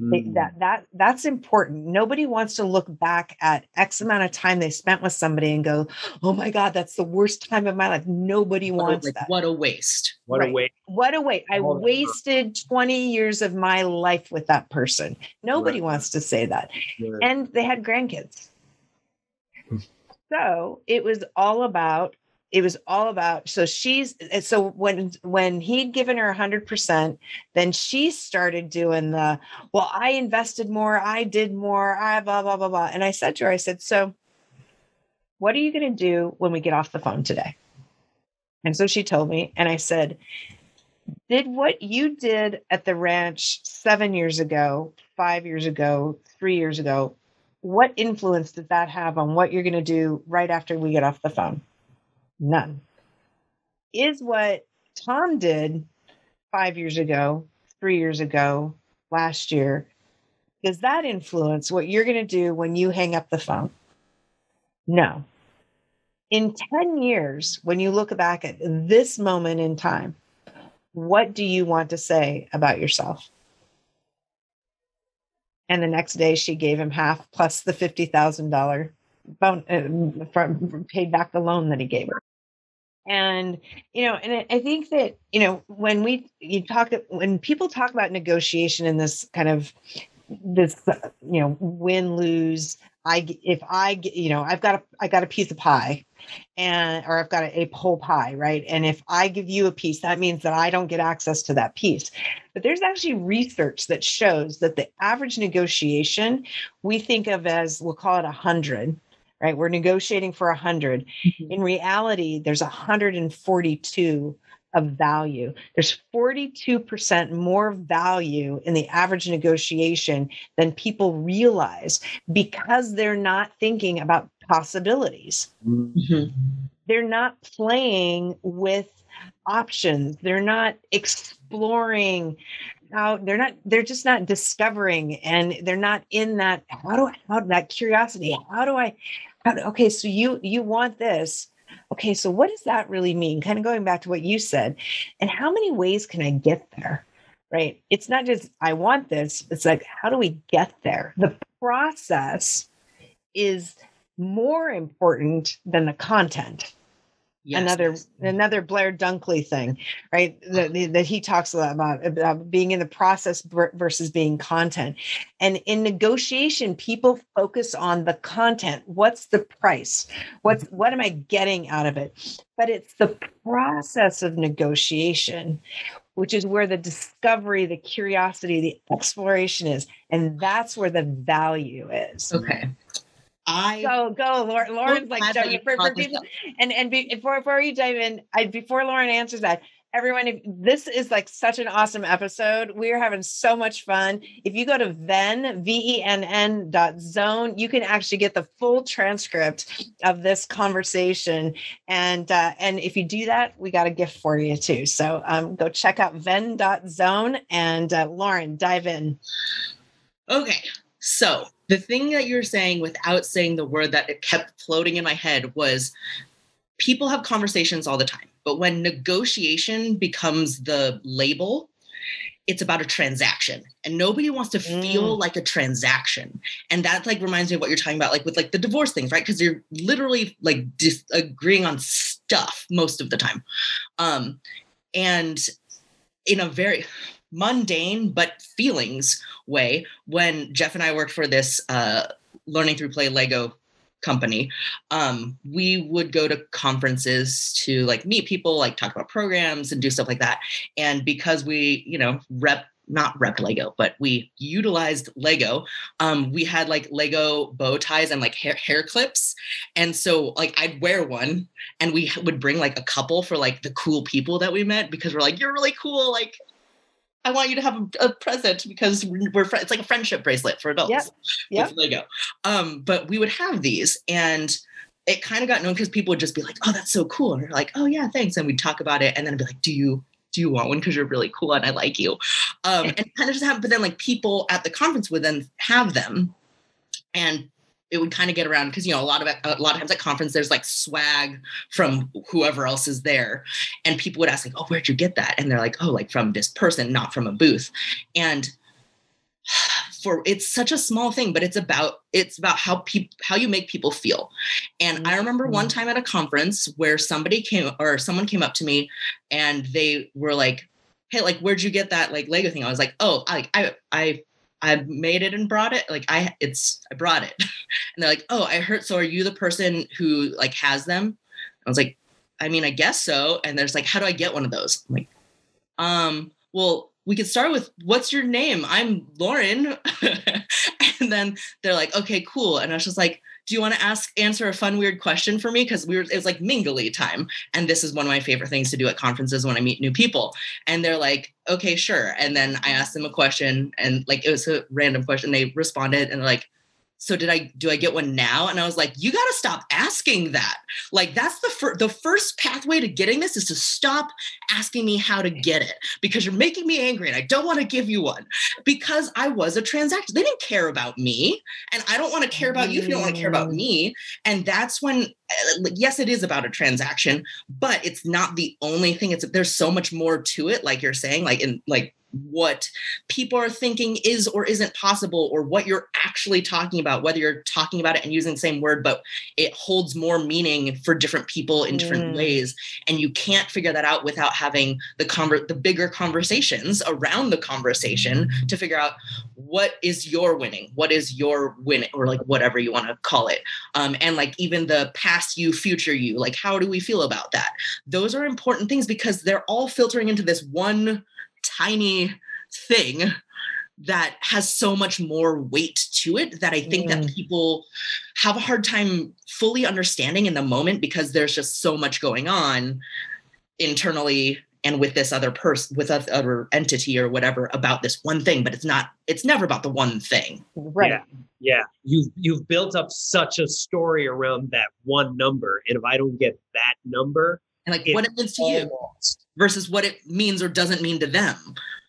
Mm. that that that's important. Nobody wants to look back at X amount of time they spent with somebody and go, "Oh my God, that's the worst time of my life." Nobody what wants a, that. What a waste! What right. a waste! What a waste! I wasted twenty years of my life with that person. Nobody right. wants to say that. Right. And they had grandkids. Hmm. so it was all about it was all about so she's eh, so when when he'd given her 100% then she started doing the well i invested more i did more i blah blah blah blah. And i said to her i said so what are you going to do when we get off the phone today? And so she told me and i said did what you did at the ranch seven years ago five years ago three years ago what influence did that have on what you're going to do right after we get off the phone None. is what Tom did five years ago, three years ago, last year, does that influence what you're going to do when you hang up the phone? No. In 10 years, when you look back at this moment in time, what do you want to say about yourself? And the next day, she gave him half plus the $50,000 bon- uh, from, paid back the loan that he gave her and you know and i think that you know when we you talk when people talk about negotiation in this kind of this you know win lose i if i you know i've got a i got a piece of pie and or i've got a, a whole pie right? And if i give you a piece that means that i don't get access to that piece. But there's actually research that shows that the average negotiation we think of as we'll call it a hundred right? We're negotiating for 100. Mm-hmm. In reality, there's 142 of value. There's 42% more value in the average negotiation than people realize because they're not thinking about possibilities. Mm-hmm. They're not playing with options. They're not exploring how they're not they're just not discovering and they're not in that how do I how that curiosity how do I okay so you you want this. Okay so what does that really mean? Kind of going back to what you said and how many ways can i get there right? It's not just i want this it's like how do we get there? The process is more important than the content Yes, another yes. another Blair Dunkley thing, right? That, that he talks a lot about about being in the process versus being content. And in negotiation, people focus on the content. What's the price? What's mm-hmm. what am I getting out of it? But it's the process of negotiation, which is where the discovery, the curiosity, the exploration is, and that's where the value is. Okay. I go go Lauren. Lauren's like for, for people, and and be, before before you dive in, I before Lauren answers that, everyone, if, this is like such an awesome episode. We are having so much fun. If you go to Venn V E N N dot zone, you can actually get the full transcript of this conversation. And uh, and if you do that, we got a gift for you too. So um, go check out Venn dot zone and uh, Lauren, dive in. Okay, so the thing that you're saying without saying the word that it kept floating in my head was people have conversations all the time, but when negotiation becomes the label, it's about a transaction and nobody wants to feel mm. like a transaction. And that like reminds me of what you're talking about like with like the divorce things right? Because you're literally like disagreeing on stuff most of the time. Um and in a very mundane but feelings way when Jeff and I worked for this uh, learning through play Lego company um, we would go to conferences to like meet people like talk about programs and do stuff like that and because we you know rep not rep Lego, but we utilized Lego. Um, we had like Lego bow ties and like hair, hair clips. And so like I'd wear one and we would bring like a couple for like the cool people that we met because we're like, you're really cool. Like I want you to have a, a present because we're, friends. It's like a friendship bracelet for adults. Yeah. Yep. With Lego. Um, but we would have these and it kind of got known because people would just be like, oh, that's so cool. And we're like, oh yeah, thanks. And we'd talk about it. And then I'd be like, do you do you want one? Because you're really cool and I like you. Um, and kind of just have, but then like people at the conference would then have them. And it would kind of get around because you know a lot of a lot of times at conference there's like swag from whoever else is there and people would ask like oh where'd you get that? And they're like oh like from this person not from a booth. And for it's such a small thing but it's about it's about how people how you make people feel. And i remember one mm-hmm. time at a conference where somebody came or someone came up to me and they were like hey like where'd you get that like lego thing? I was like oh i i i I made it and brought it. Like I, it's I brought it, and they're like, "Oh, I heard. So are you the person who like has them?" I was like, "I mean, I guess so." And there's like, "How do I get one of those?" I'm like, "Um, well, we could start with what's your name? I'm Lauren." and then they're like, "Okay, cool." And I was just like, do you want to ask answer a fun weird question for me? Because we were it was like mingly time and this is one of my favorite things to do at conferences when i meet new people. And they're like okay sure. And then i asked them a question and like it was a random question. They responded and like so did i do i get one now? And i was like you got to stop asking that. Like that's the first the first pathway to getting this is to stop asking me how to get it because you're making me angry and i don't want to give you one because i was a transaction they didn't care about me and i don't want to care about you if you don't want to care about me. And that's when uh, yes it is about a transaction but it's not the only thing it's there's so much more to it like you're saying like in like what people are thinking is or isn't possible or what you're actually talking about whether you're talking about it and using the same word but it holds more meaning for different people in different mm. ways. And you can't figure that out without having the conver- the bigger conversations around the conversation to figure out what is your winning what is your win or like whatever you want to call it. Um, and like even the past you future you like how do we feel about that? Those are important things because they're all filtering into this one tiny thing that has so much more weight to it that I think mm. that people have a hard time fully understanding in the moment because there's just so much going on internally and with this other person with other entity or whatever about this one thing but it's not it's never about the one thing. Right. Yeah, yeah. you've you've built up such a story around that one number and if i don't get that number and like what it means to you versus what it means or doesn't mean to them.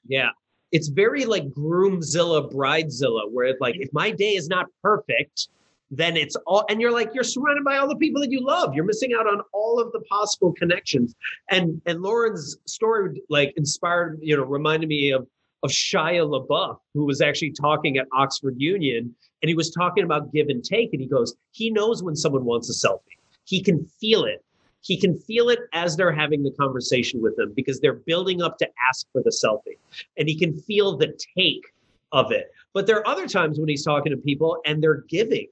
Yeah. It's very like groomzilla, bridezilla, where it's like, if my day is not perfect, then it's all, and you're like, you're surrounded by all the people that you love. You're missing out on all of the possible connections. And and Lauren's story like inspired, you know, reminded me of of Shia LaBeouf, who was actually talking at Oxford Union, and he was talking about give and take, and he goes, he knows when someone wants a selfie. He can feel it he can feel it as they're having the conversation with them because they're building up to ask for the selfie. And he can feel the take of it. But there are other times when he's talking to people and they're giving.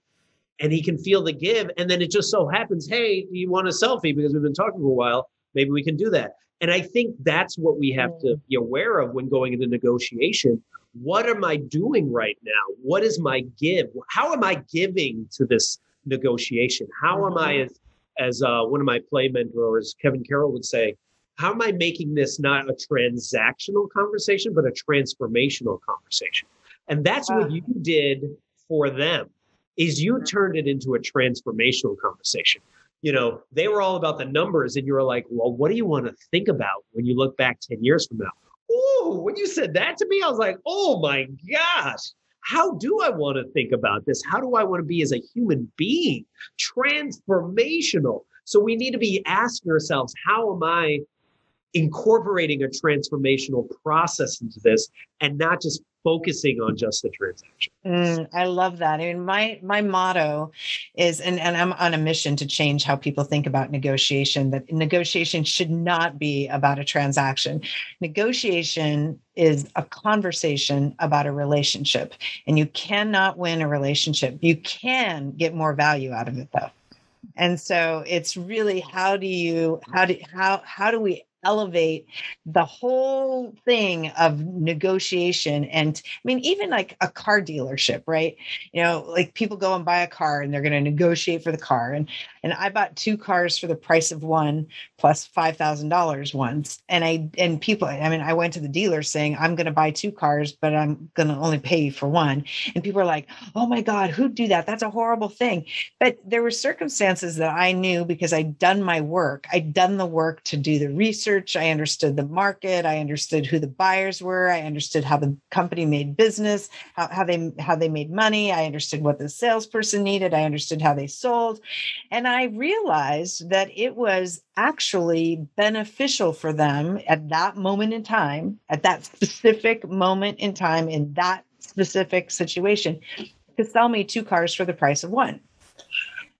And he can feel the give. And then it just so happens hey you want a selfie because we've been talking for a while? Maybe we can do that. And i think that's what we have to be aware of when going into negotiation. What am i doing right now? What is my give? How am i giving to this negotiation? How am i mm-hmm. as as uh, one of my play mentors, Kevin Carroll, would say, how am I making this not a transactional conversation, but a transformational conversation? And that's what you did for them is you turned it into a transformational conversation. You know, they were all about the numbers and you were like, well, what do you want to think about when you look back 10 years from now? Oh, when you said that to me, I was like, oh my gosh, how do I want to think about this? How do I want to be as a human being? Transformational. So we need to be asking ourselves, how am I incorporating a transformational process into this and not just focusing on just the transaction. Mm, I love that. I mean, my my motto is, and, and I'm on a mission to change how people think about negotiation. That negotiation should not be about a transaction. Negotiation is a conversation about a relationship, and you cannot win a relationship. You can get more value out of it, though and so it's really how do you how do how how do we elevate the whole thing of negotiation and i mean even like a car dealership right? You know like people go and buy a car and they're going to negotiate for the car. And and i bought two cars for the price of one plus $5000 once. And i and people i mean i went to the dealer saying i'm going to buy two cars but i'm going to only pay for one. And people are like oh my god who'd do that? That's a horrible thing. But there were circumstances that i knew because i'd done my work. I'd done the work to do the research research. I understood the market. I understood who the buyers were. I understood how the company made business, how, how they how they made money. I understood what the salesperson needed. I understood how they sold. And I realized that it was actually beneficial for them at that moment in time, at that specific moment in time, in that specific situation, to sell me two cars for the price of one.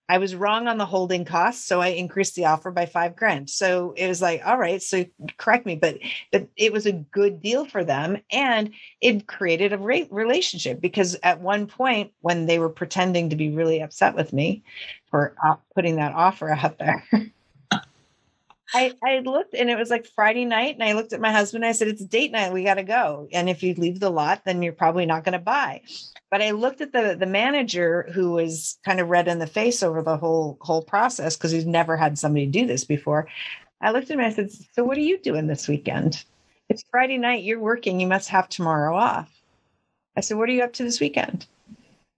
I was wrong on the holding costs, so I increased the offer by five grand. So it was like, all right, so correct me, but but it was a good deal for them, and it created a great relationship because at one point when they were pretending to be really upset with me for uh, putting that offer out there. I, I looked and it was like Friday night, and I looked at my husband. I said, It's date night. We got to go. And if you leave the lot, then you're probably not going to buy. But I looked at the the manager who was kind of red in the face over the whole whole process because he's never had somebody do this before. I looked at him and I said, So what are you doing this weekend? It's Friday night, you're working, you must have tomorrow off. I said, What are you up to this weekend?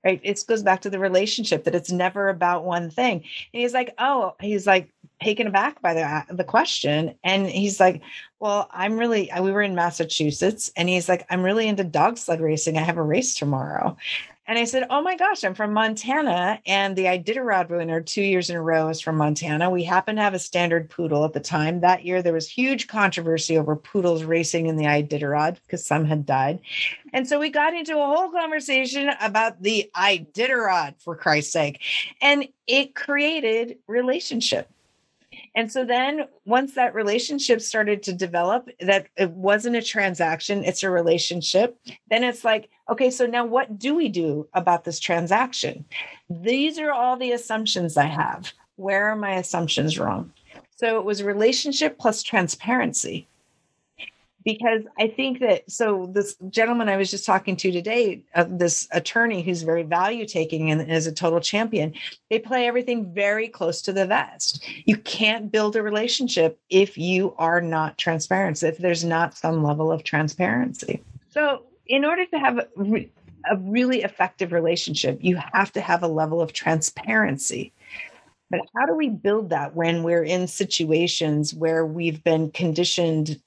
right it goes back to the relationship that it's never about one thing and he's like oh he's like taken aback by the the question and he's like well i'm really we were in massachusetts and he's like i'm really into dog sled racing i have a race tomorrow and I said, Oh my gosh, I'm from Montana. And the Iditarod winner two years in a row is from Montana. We happen to have a standard poodle at the time. That year, there was huge controversy over poodles racing in the Iditarod because some had died. And so we got into a whole conversation about the Iditarod, for Christ's sake. And it created relationship. And so then once that relationship started to develop, that it wasn't a transaction, it's a relationship, then it's like, okay, so now what do we do about this transaction? These are all the assumptions I have. Where are my assumptions wrong? So it was relationship plus transparency because I think that so this gentleman I was just talking to today, uh, this attorney who's very value taking and is a total champion, they play everything very close to the vest. You can't build a relationship if you are not transparent, if there's not some level of transparency. So, in order to have a, a really effective relationship, you have to have a level of transparency. But how do we build that when we're in situations where we've been conditioned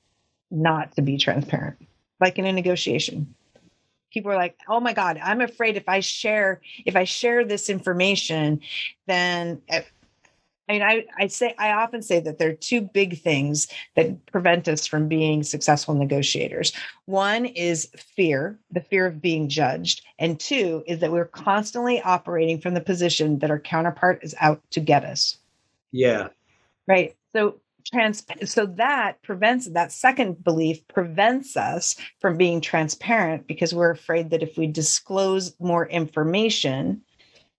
not to be transparent, like in a negotiation. People are like, "Oh my God, I'm afraid if I share if I share this information, then." Eh, I mean, I, I say I often say that there are two big things that prevent us from being successful negotiators. One is fear, the fear of being judged, and two is that we're constantly operating from the position that our counterpart is out to get us. Yeah. Right. So trans so that prevents that second belief prevents us from being transparent because we're afraid that if we disclose more information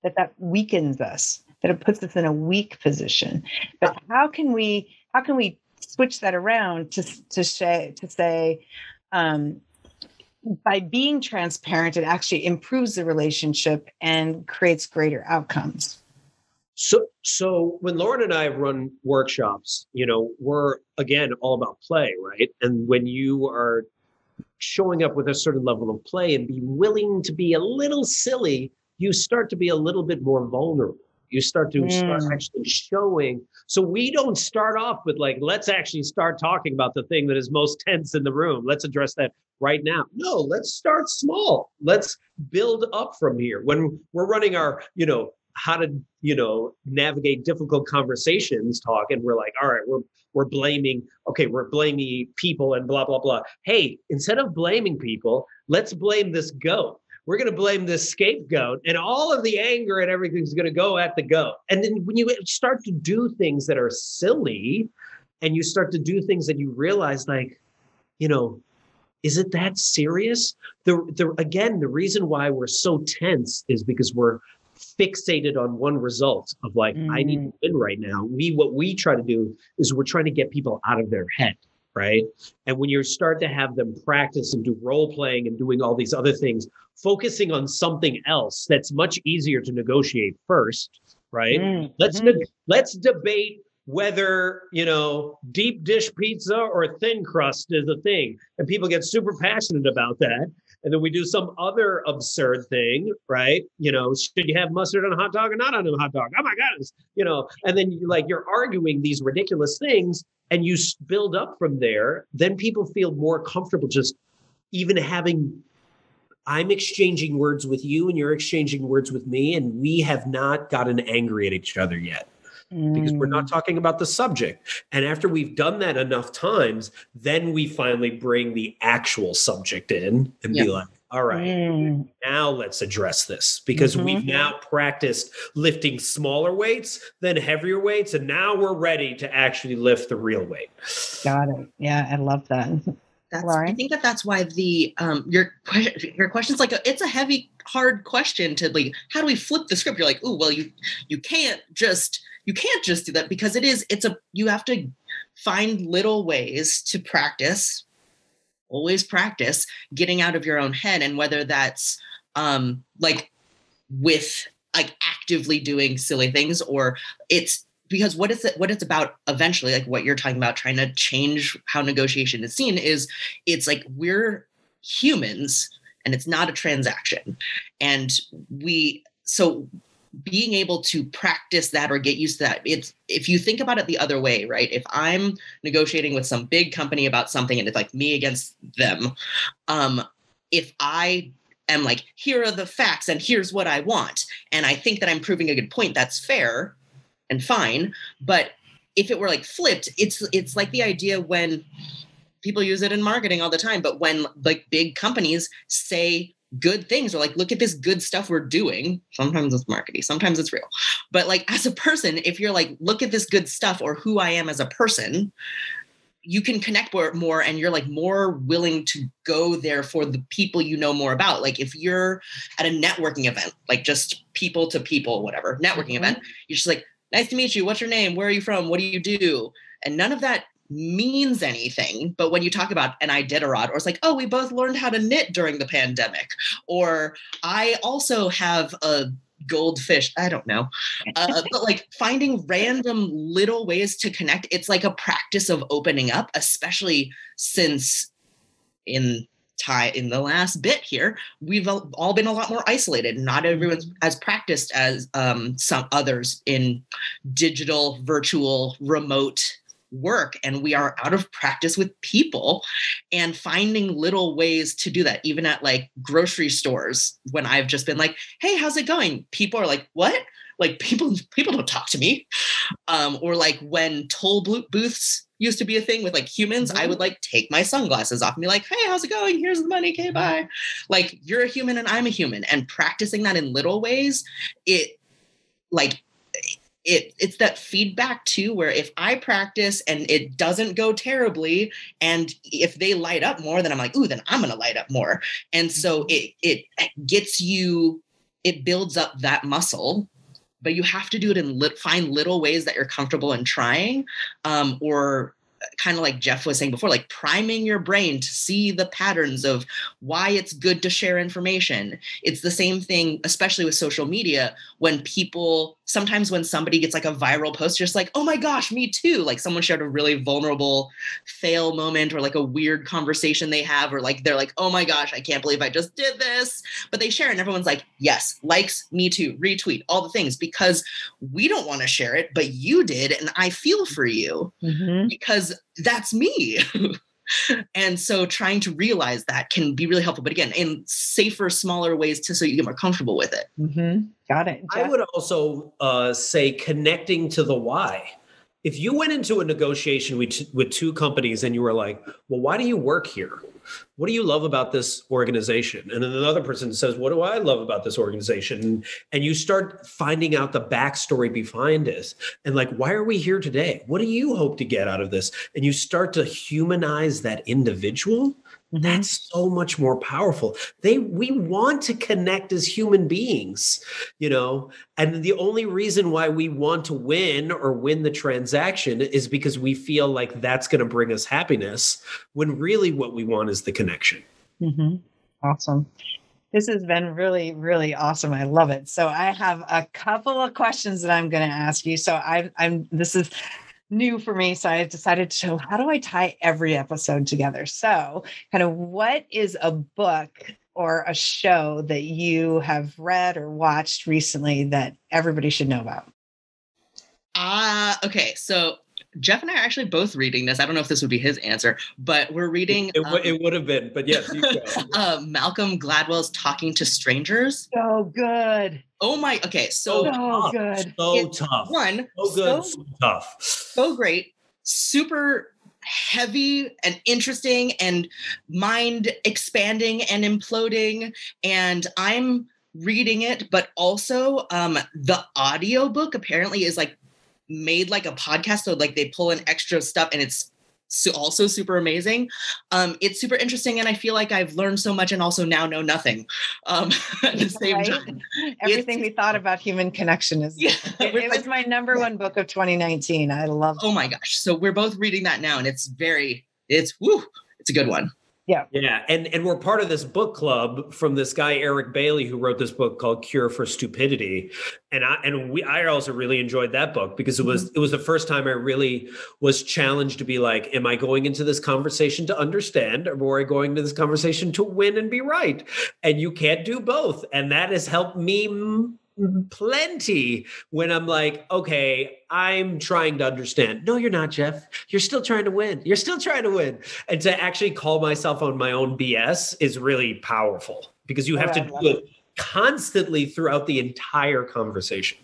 that that weakens us that it puts us in a weak position. But how can we how can we switch that around to to say to say um, by being transparent it actually improves the relationship and creates greater outcomes so, so when Lauren and I have run workshops, you know, we're again all about play, right? And when you are showing up with a certain level of play and be willing to be a little silly, you start to be a little bit more vulnerable. You start to mm. start actually showing. So we don't start off with like, let's actually start talking about the thing that is most tense in the room. Let's address that right now. No, let's start small. Let's build up from here. When we're running our, you know, how to you know navigate difficult conversations talk and we're like all right we're we're blaming okay we're blaming people and blah blah blah. Hey instead of blaming people let's blame this goat. We're going to blame this scapegoat and all of the anger and everything's going to go at the goat. And then when you start to do things that are silly and you start to do things that you realize like you know is it that serious? The, the again the reason why we're so tense is because we're fixated on one result of like mm. i need to mm. win right now we what we try to do is we're trying to get people out of their head right and when you start to have them practice and do role playing and doing all these other things focusing on something else that's much easier to negotiate first right mm. let's mm-hmm. let's debate whether you know deep dish pizza or thin crust is a thing and people get super passionate about that and then we do some other absurd thing, right? You know, should you have mustard on a hot dog or not on a hot dog? Oh my God, you know, and then you like you're arguing these ridiculous things and you build up from there, then people feel more comfortable just even having I'm exchanging words with you and you're exchanging words with me, and we have not gotten angry at each other yet because we're not mm. talking about the subject. And after we've done that enough times, then we finally bring the actual subject in and yep. be like, all right, mm. now let's address this because mm-hmm. we've now practiced lifting smaller weights than heavier weights. And now we're ready to actually lift the real weight. Got it. Yeah, I love that. That's, Lauren? I think that that's why the um your your question's like a, it's a heavy hard question to like how do we flip the script you're like oh well you you can't just you can't just do that because it is it's a you have to find little ways to practice always practice getting out of your own head and whether that's um like with like actively doing silly things or it's because what is it what it's about eventually like what you're talking about trying to change how negotiation is seen is it's like we're humans and it's not a transaction. And we, so being able to practice that or get used to that it's if you think about it the other way right? If i'm negotiating with some big company about something and it's like me against them um if i am like here are the facts and here's what i want and i think that i'm proving a good point that's fair and fine but if it were like flipped it's it's like the idea when people use it in marketing all the time but when like big companies say good things or like look at this good stuff we're doing. Sometimes it's marketing sometimes it's real. But like as a person if you're like look at this good stuff or who i am as a person you can connect more, more and you're like more willing to go there for the people you know more about. Like if you're at a networking event like just people to people whatever networking mm-hmm. event you're just like nice to meet you. What's your name? Where are you from? What do you do? And none of that means anything. But when you talk about an Iditarod, or it's like, oh, we both learned how to knit during the pandemic, or I also have a goldfish i don't know uh, but like finding random little ways to connect it's like a practice of opening up especially since in tie in the last bit here we've all been a lot more isolated not everyone's as practiced as um, some others in digital virtual remote work and we are out of practice with people and finding little ways to do that even at like grocery stores when i've just been like hey how's it going? People are like what? Like people people don't talk to me. Um or like when toll booths used to be a thing with like humans mm-hmm. i would like take my sunglasses off and be like hey how's it going? Here's the money. Okay bye. Like you're a human and i'm a human. And practicing that in little ways it like it it's that feedback too where if i practice and it doesn't go terribly and if they light up more then i'm like ooh then i'm gonna light up more and so mm-hmm. it it gets you it builds up that muscle but you have to do it in lit, find little ways that you're comfortable in trying um, or kind of like Jeff was saying before, like priming your brain to see the patterns of why it's good to share information. It's the same thing, especially with social media, when people sometimes when somebody gets like a viral post, just like, oh my gosh, me too. Like someone shared a really vulnerable fail moment or like a weird conversation they have, or like they're like, oh my gosh, I can't believe I just did this. But they share and everyone's like, yes, likes, me too, retweet, all the things because we don't want to share it, but you did. And I feel for you mm-hmm. because that's me. and so trying to realize that can be really helpful but again in safer smaller ways to so you get more comfortable with it mm-hmm. got it Jeff? i would also uh, say connecting to the why if you went into a negotiation with, with two companies and you were like well why do you work here what do you love about this organization? And then another person says, what do I love about this organization? And you start finding out the backstory behind this and like, why are we here today? What do you hope to get out of this? And you start to humanize that individual that's so much more powerful. They we want to connect as human beings you know? And the only reason why we want to win or win the transaction is because we feel like that's going to bring us happiness when really what we want is the connection. Mm-hmm. awesome. This has been really really awesome. I love it. So i have a couple of questions that i'm going to ask you. So I, i'm this is new for me. So I decided to how do I tie every episode together? So, kind of what is a book or a show that you have read or watched recently that everybody should know about? Ah, uh, okay. So Jeff and I are actually both reading this. I don't know if this would be his answer, but we're reading. It, um, it would have been, but yes. uh, Malcolm Gladwell's Talking to Strangers. So good. Oh my. Okay. So, so tough, good. So tough. One. So good. So, so tough. So great. Super heavy and interesting and mind expanding and imploding. And I'm reading it, but also um, the audiobook apparently is like made like a podcast so like they pull in extra stuff and it's so also super amazing. Um it's super interesting and i feel like i've learned so much and also now know nothing um at the same right? time. Everything it's, we thought about human connection is yeah, it, it was my number one book of 2019 i love oh my gosh. So we're both reading that now and it's very it's woo it's a good one Yeah. Yeah. And and we're part of this book club from this guy Eric Bailey who wrote this book called Cure for Stupidity. And I and we I also really enjoyed that book because it was mm-hmm. it was the first time I really was challenged to be like, am I going into this conversation to understand or am I going into this conversation to win and be right? And you can't do both. And that has helped me Mm-hmm. plenty when I'm like, okay, I'm trying to understand. No, you're not, Jeff. You're still trying to win. You're still trying to win. And to actually call myself on my own BS is really powerful because you oh, have to do it constantly throughout the entire conversation.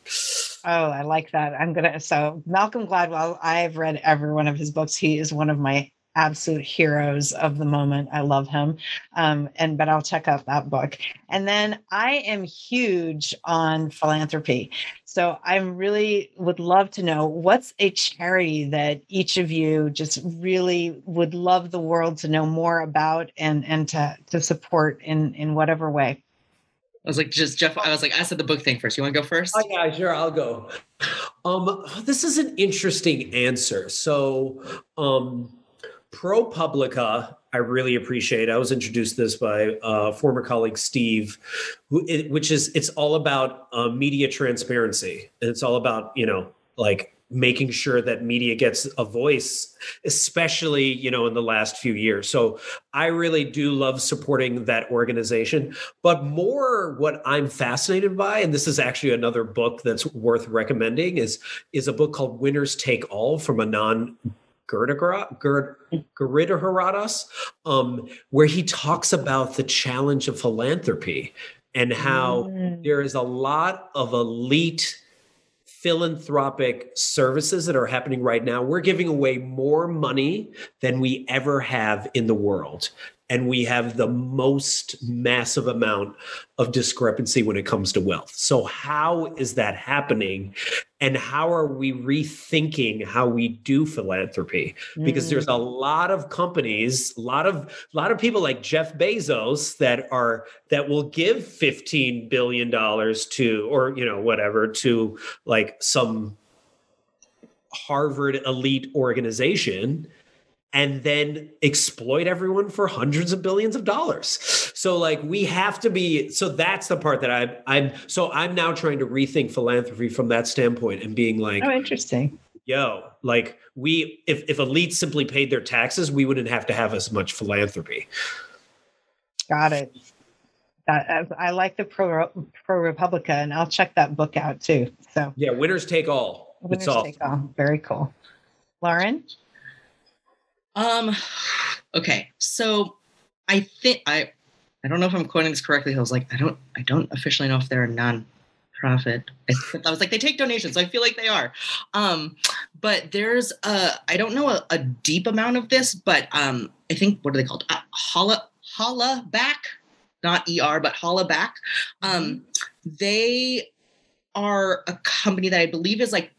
Oh, I like that. I'm going to. So, Malcolm Gladwell, I've read every one of his books. He is one of my absolute heroes of the moment. I love him. Um, and but I'll check out that book. And then I am huge on philanthropy. So I really would love to know what's a charity that each of you just really would love the world to know more about and and to to support in in whatever way. I was like, just Jeff. I was like, I said the book thing first. You want to go first? Oh yeah, sure. I'll go. Um, this is an interesting answer. So, um, ProPublica, I really appreciate. I was introduced to this by uh, former colleague Steve, who, it, which is it's all about uh, media transparency, and it's all about you know like making sure that media gets a voice especially you know in the last few years. So i really do love supporting that organization. But more what i'm fascinated by and this is actually another book that's worth recommending is is a book called winners take all from Anand Giridharadas, um, where he talks about the challenge of philanthropy and how mm. there is a lot of elite philanthropic services that are happening right now. We're giving away more money than we ever have in the world and we have the most massive amount of discrepancy when it comes to wealth. So, how is that happening? And how are we rethinking how we do philanthropy? Because there's a mm. lot of companies, a lot of a lot of people like Jeff Bezos that are that will give 15 billion dollars to or you know whatever to like some Harvard elite organization and then exploit everyone for hundreds of billions of dollars. So like we have to be so that's the part that I I'm so I'm now trying to rethink philanthropy from that standpoint and being like Oh interesting. Yo, like we if if elites simply paid their taxes, we wouldn't have to have as much philanthropy. Got it. I, I like the pro pro Republica, and I'll check that book out too. So yeah, winners take all. Winners take all. Very cool. Lauren. Um, okay, so I think I I don't know if I'm quoting this correctly. I was like, I don't I don't officially know if they're a non-profit. I was like, they take donations, so I feel like they are. Um, but there's a I don't know a, a deep amount of this, but um, I think what are they called? Uh, holla Hollaback, not ER, but Hollaback. Um, mm-hmm. they are a company that I believe is like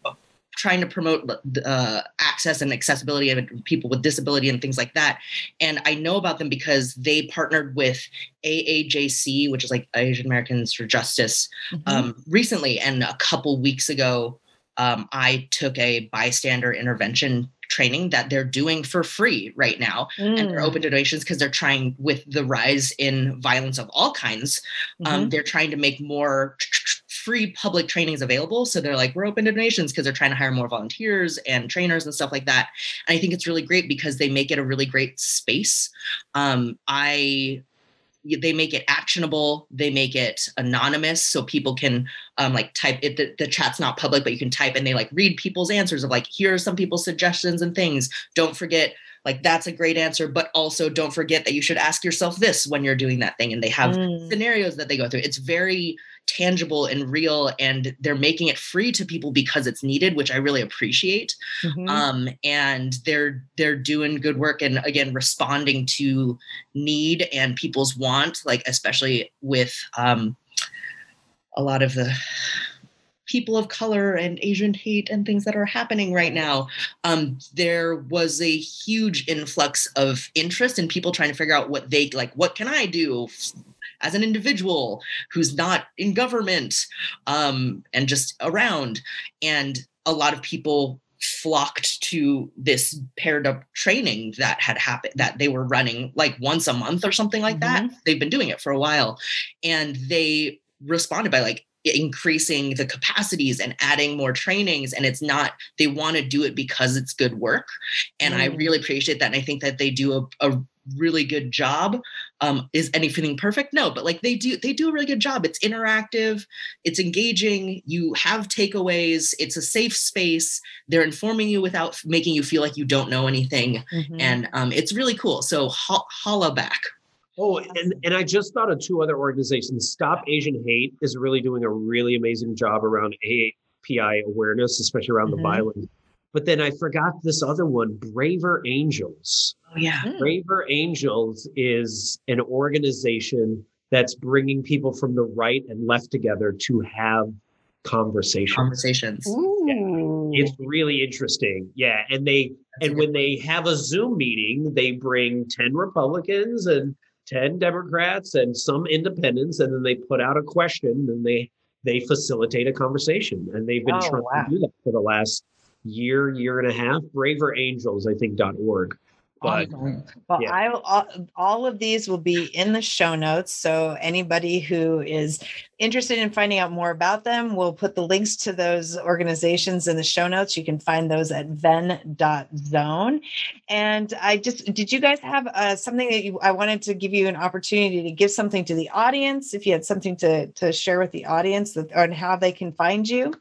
trying to promote uh, access and accessibility of people with disability and things like that. And I know about them because they partnered with AAJC, which is like Asian Americans for Justice, mm-hmm. um, recently. And a couple weeks ago, um, I took a bystander intervention training that they're doing for free right now mm. and they're mm. open to donations because they're trying with the rise in violence of all kinds um, mm-hmm. um, they're trying to make more free public trainings available. So they're like, we're open to donations because they're trying to hire more volunteers and trainers and stuff like that. And I think it's really great because they make it a really great space. Um, I they make it actionable they make it anonymous so people can um, like type it the, the, chat's not public but you can type and they like read people's answers of like here are some people's suggestions and things don't forget like that's a great answer but also don't forget that you should ask yourself this when you're doing that thing and they have mm. scenarios that they go through it's very tangible and real and they're making it free to people because it's needed which i really appreciate mm-hmm. um, and they're they're doing good work and again responding to need and people's want like especially with um, a lot of the people of color and Asian hate and things that are happening right now, um, there was a huge influx of interest in people trying to figure out what they like. What can I do as an individual who's not in government um, and just around? And a lot of people flocked to this paired up training that had happened that they were running like once a month or something like that. They've been doing it for a while. And they responded by like increasing the capacities and adding more trainings and it's not they want to do it because it's good work and i Mm. really appreciate that and i think that they do a, a really good job um is anything perfect no but like they do they do a really good job it's interactive it's engaging you have takeaways it's a safe space they're informing you without making you feel like you don't know anything Mhm. and um it's really cool so ho- Hollaback Oh, and, and I just thought of two other organizations. Stop Asian Hate is really doing a really amazing job around API awareness, especially around Mhm. the violence. But then I forgot this other one, Braver Angels. oh yeah Mm. Braver Angels is an organization that's bringing people from the right and left together to have conversations. conversations Ooh. It's really interesting. Yeah. And they and when they have a Zoom meeting, they bring 10 Republicans and 10 Democrats and some independents, and then they put out a question and they they facilitate a conversation. And they've been Oh, trying wow. to do that for the last year, year and a half. Braver Angels, I think, dot org. But Awesome. Well, Yeah. I all, all of these will be in the show notes. So anybody who is interested in finding out more about them, we'll put the links to those organizations in the show notes. You can find those at venn.zone. And I just did you guys have uh, something that you I wanted to give you an opportunity to give something to the audience if you had something to to share with the audience that, on how they can find you.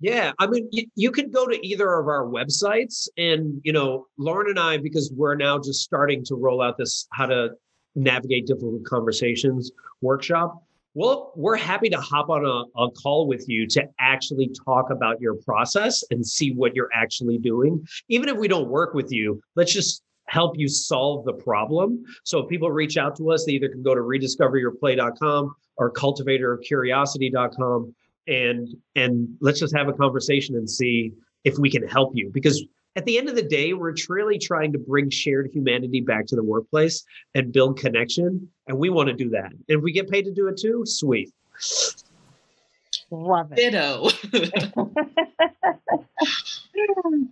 Yeah, I mean, you, you go to either of our websites, and you know, Lauren and I, because we're now just starting to roll out this how to navigate difficult conversations workshop. Well, we're happy to hop on a, a call with you to actually talk about your process and see what you're actually doing. Even if we don't work with you, let's just help you solve the problem. So if people reach out to us, they either can go to rediscoveryourplay.com or cultivatorofcuriosity.com and and let's just have a conversation and see if we can help you. Because at the end of the day we're truly trying to bring shared humanity back to the workplace and build connection and we want to do that. And if we get paid to do it too sweet Love it. ditto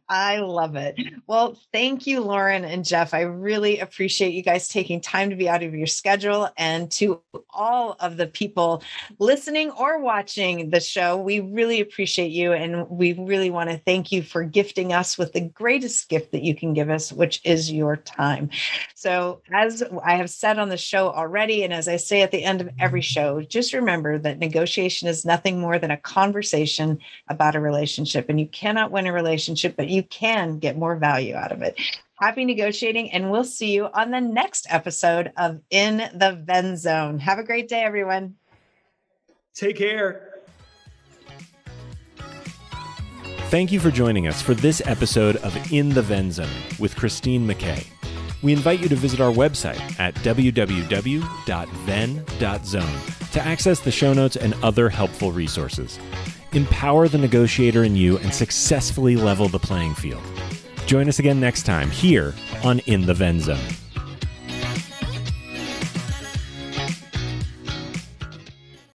I love it. Well, thank you, Lauren and Jeff. I really appreciate you guys taking time to be out of your schedule. And to all of the people listening or watching the show, we really appreciate you. And we really want to thank you for gifting us with the greatest gift that you can give us, which is your time. So, as I have said on the show already, and as I say at the end of every show, just remember that negotiation is nothing more than a conversation about a relationship. And you cannot win a relationship, but you can get more value out of it. Happy negotiating, and we'll see you on the next episode of In the Venn Zone. Have a great day, everyone. take care Thank you for joining us for this episode of In the Venn Zone with Christine McKay. We invite you to visit our website at www.venn.zone to access the show notes and other helpful resources. Empower the negotiator in you and successfully level the playing field. Join us again next time here on In the Venn Zone.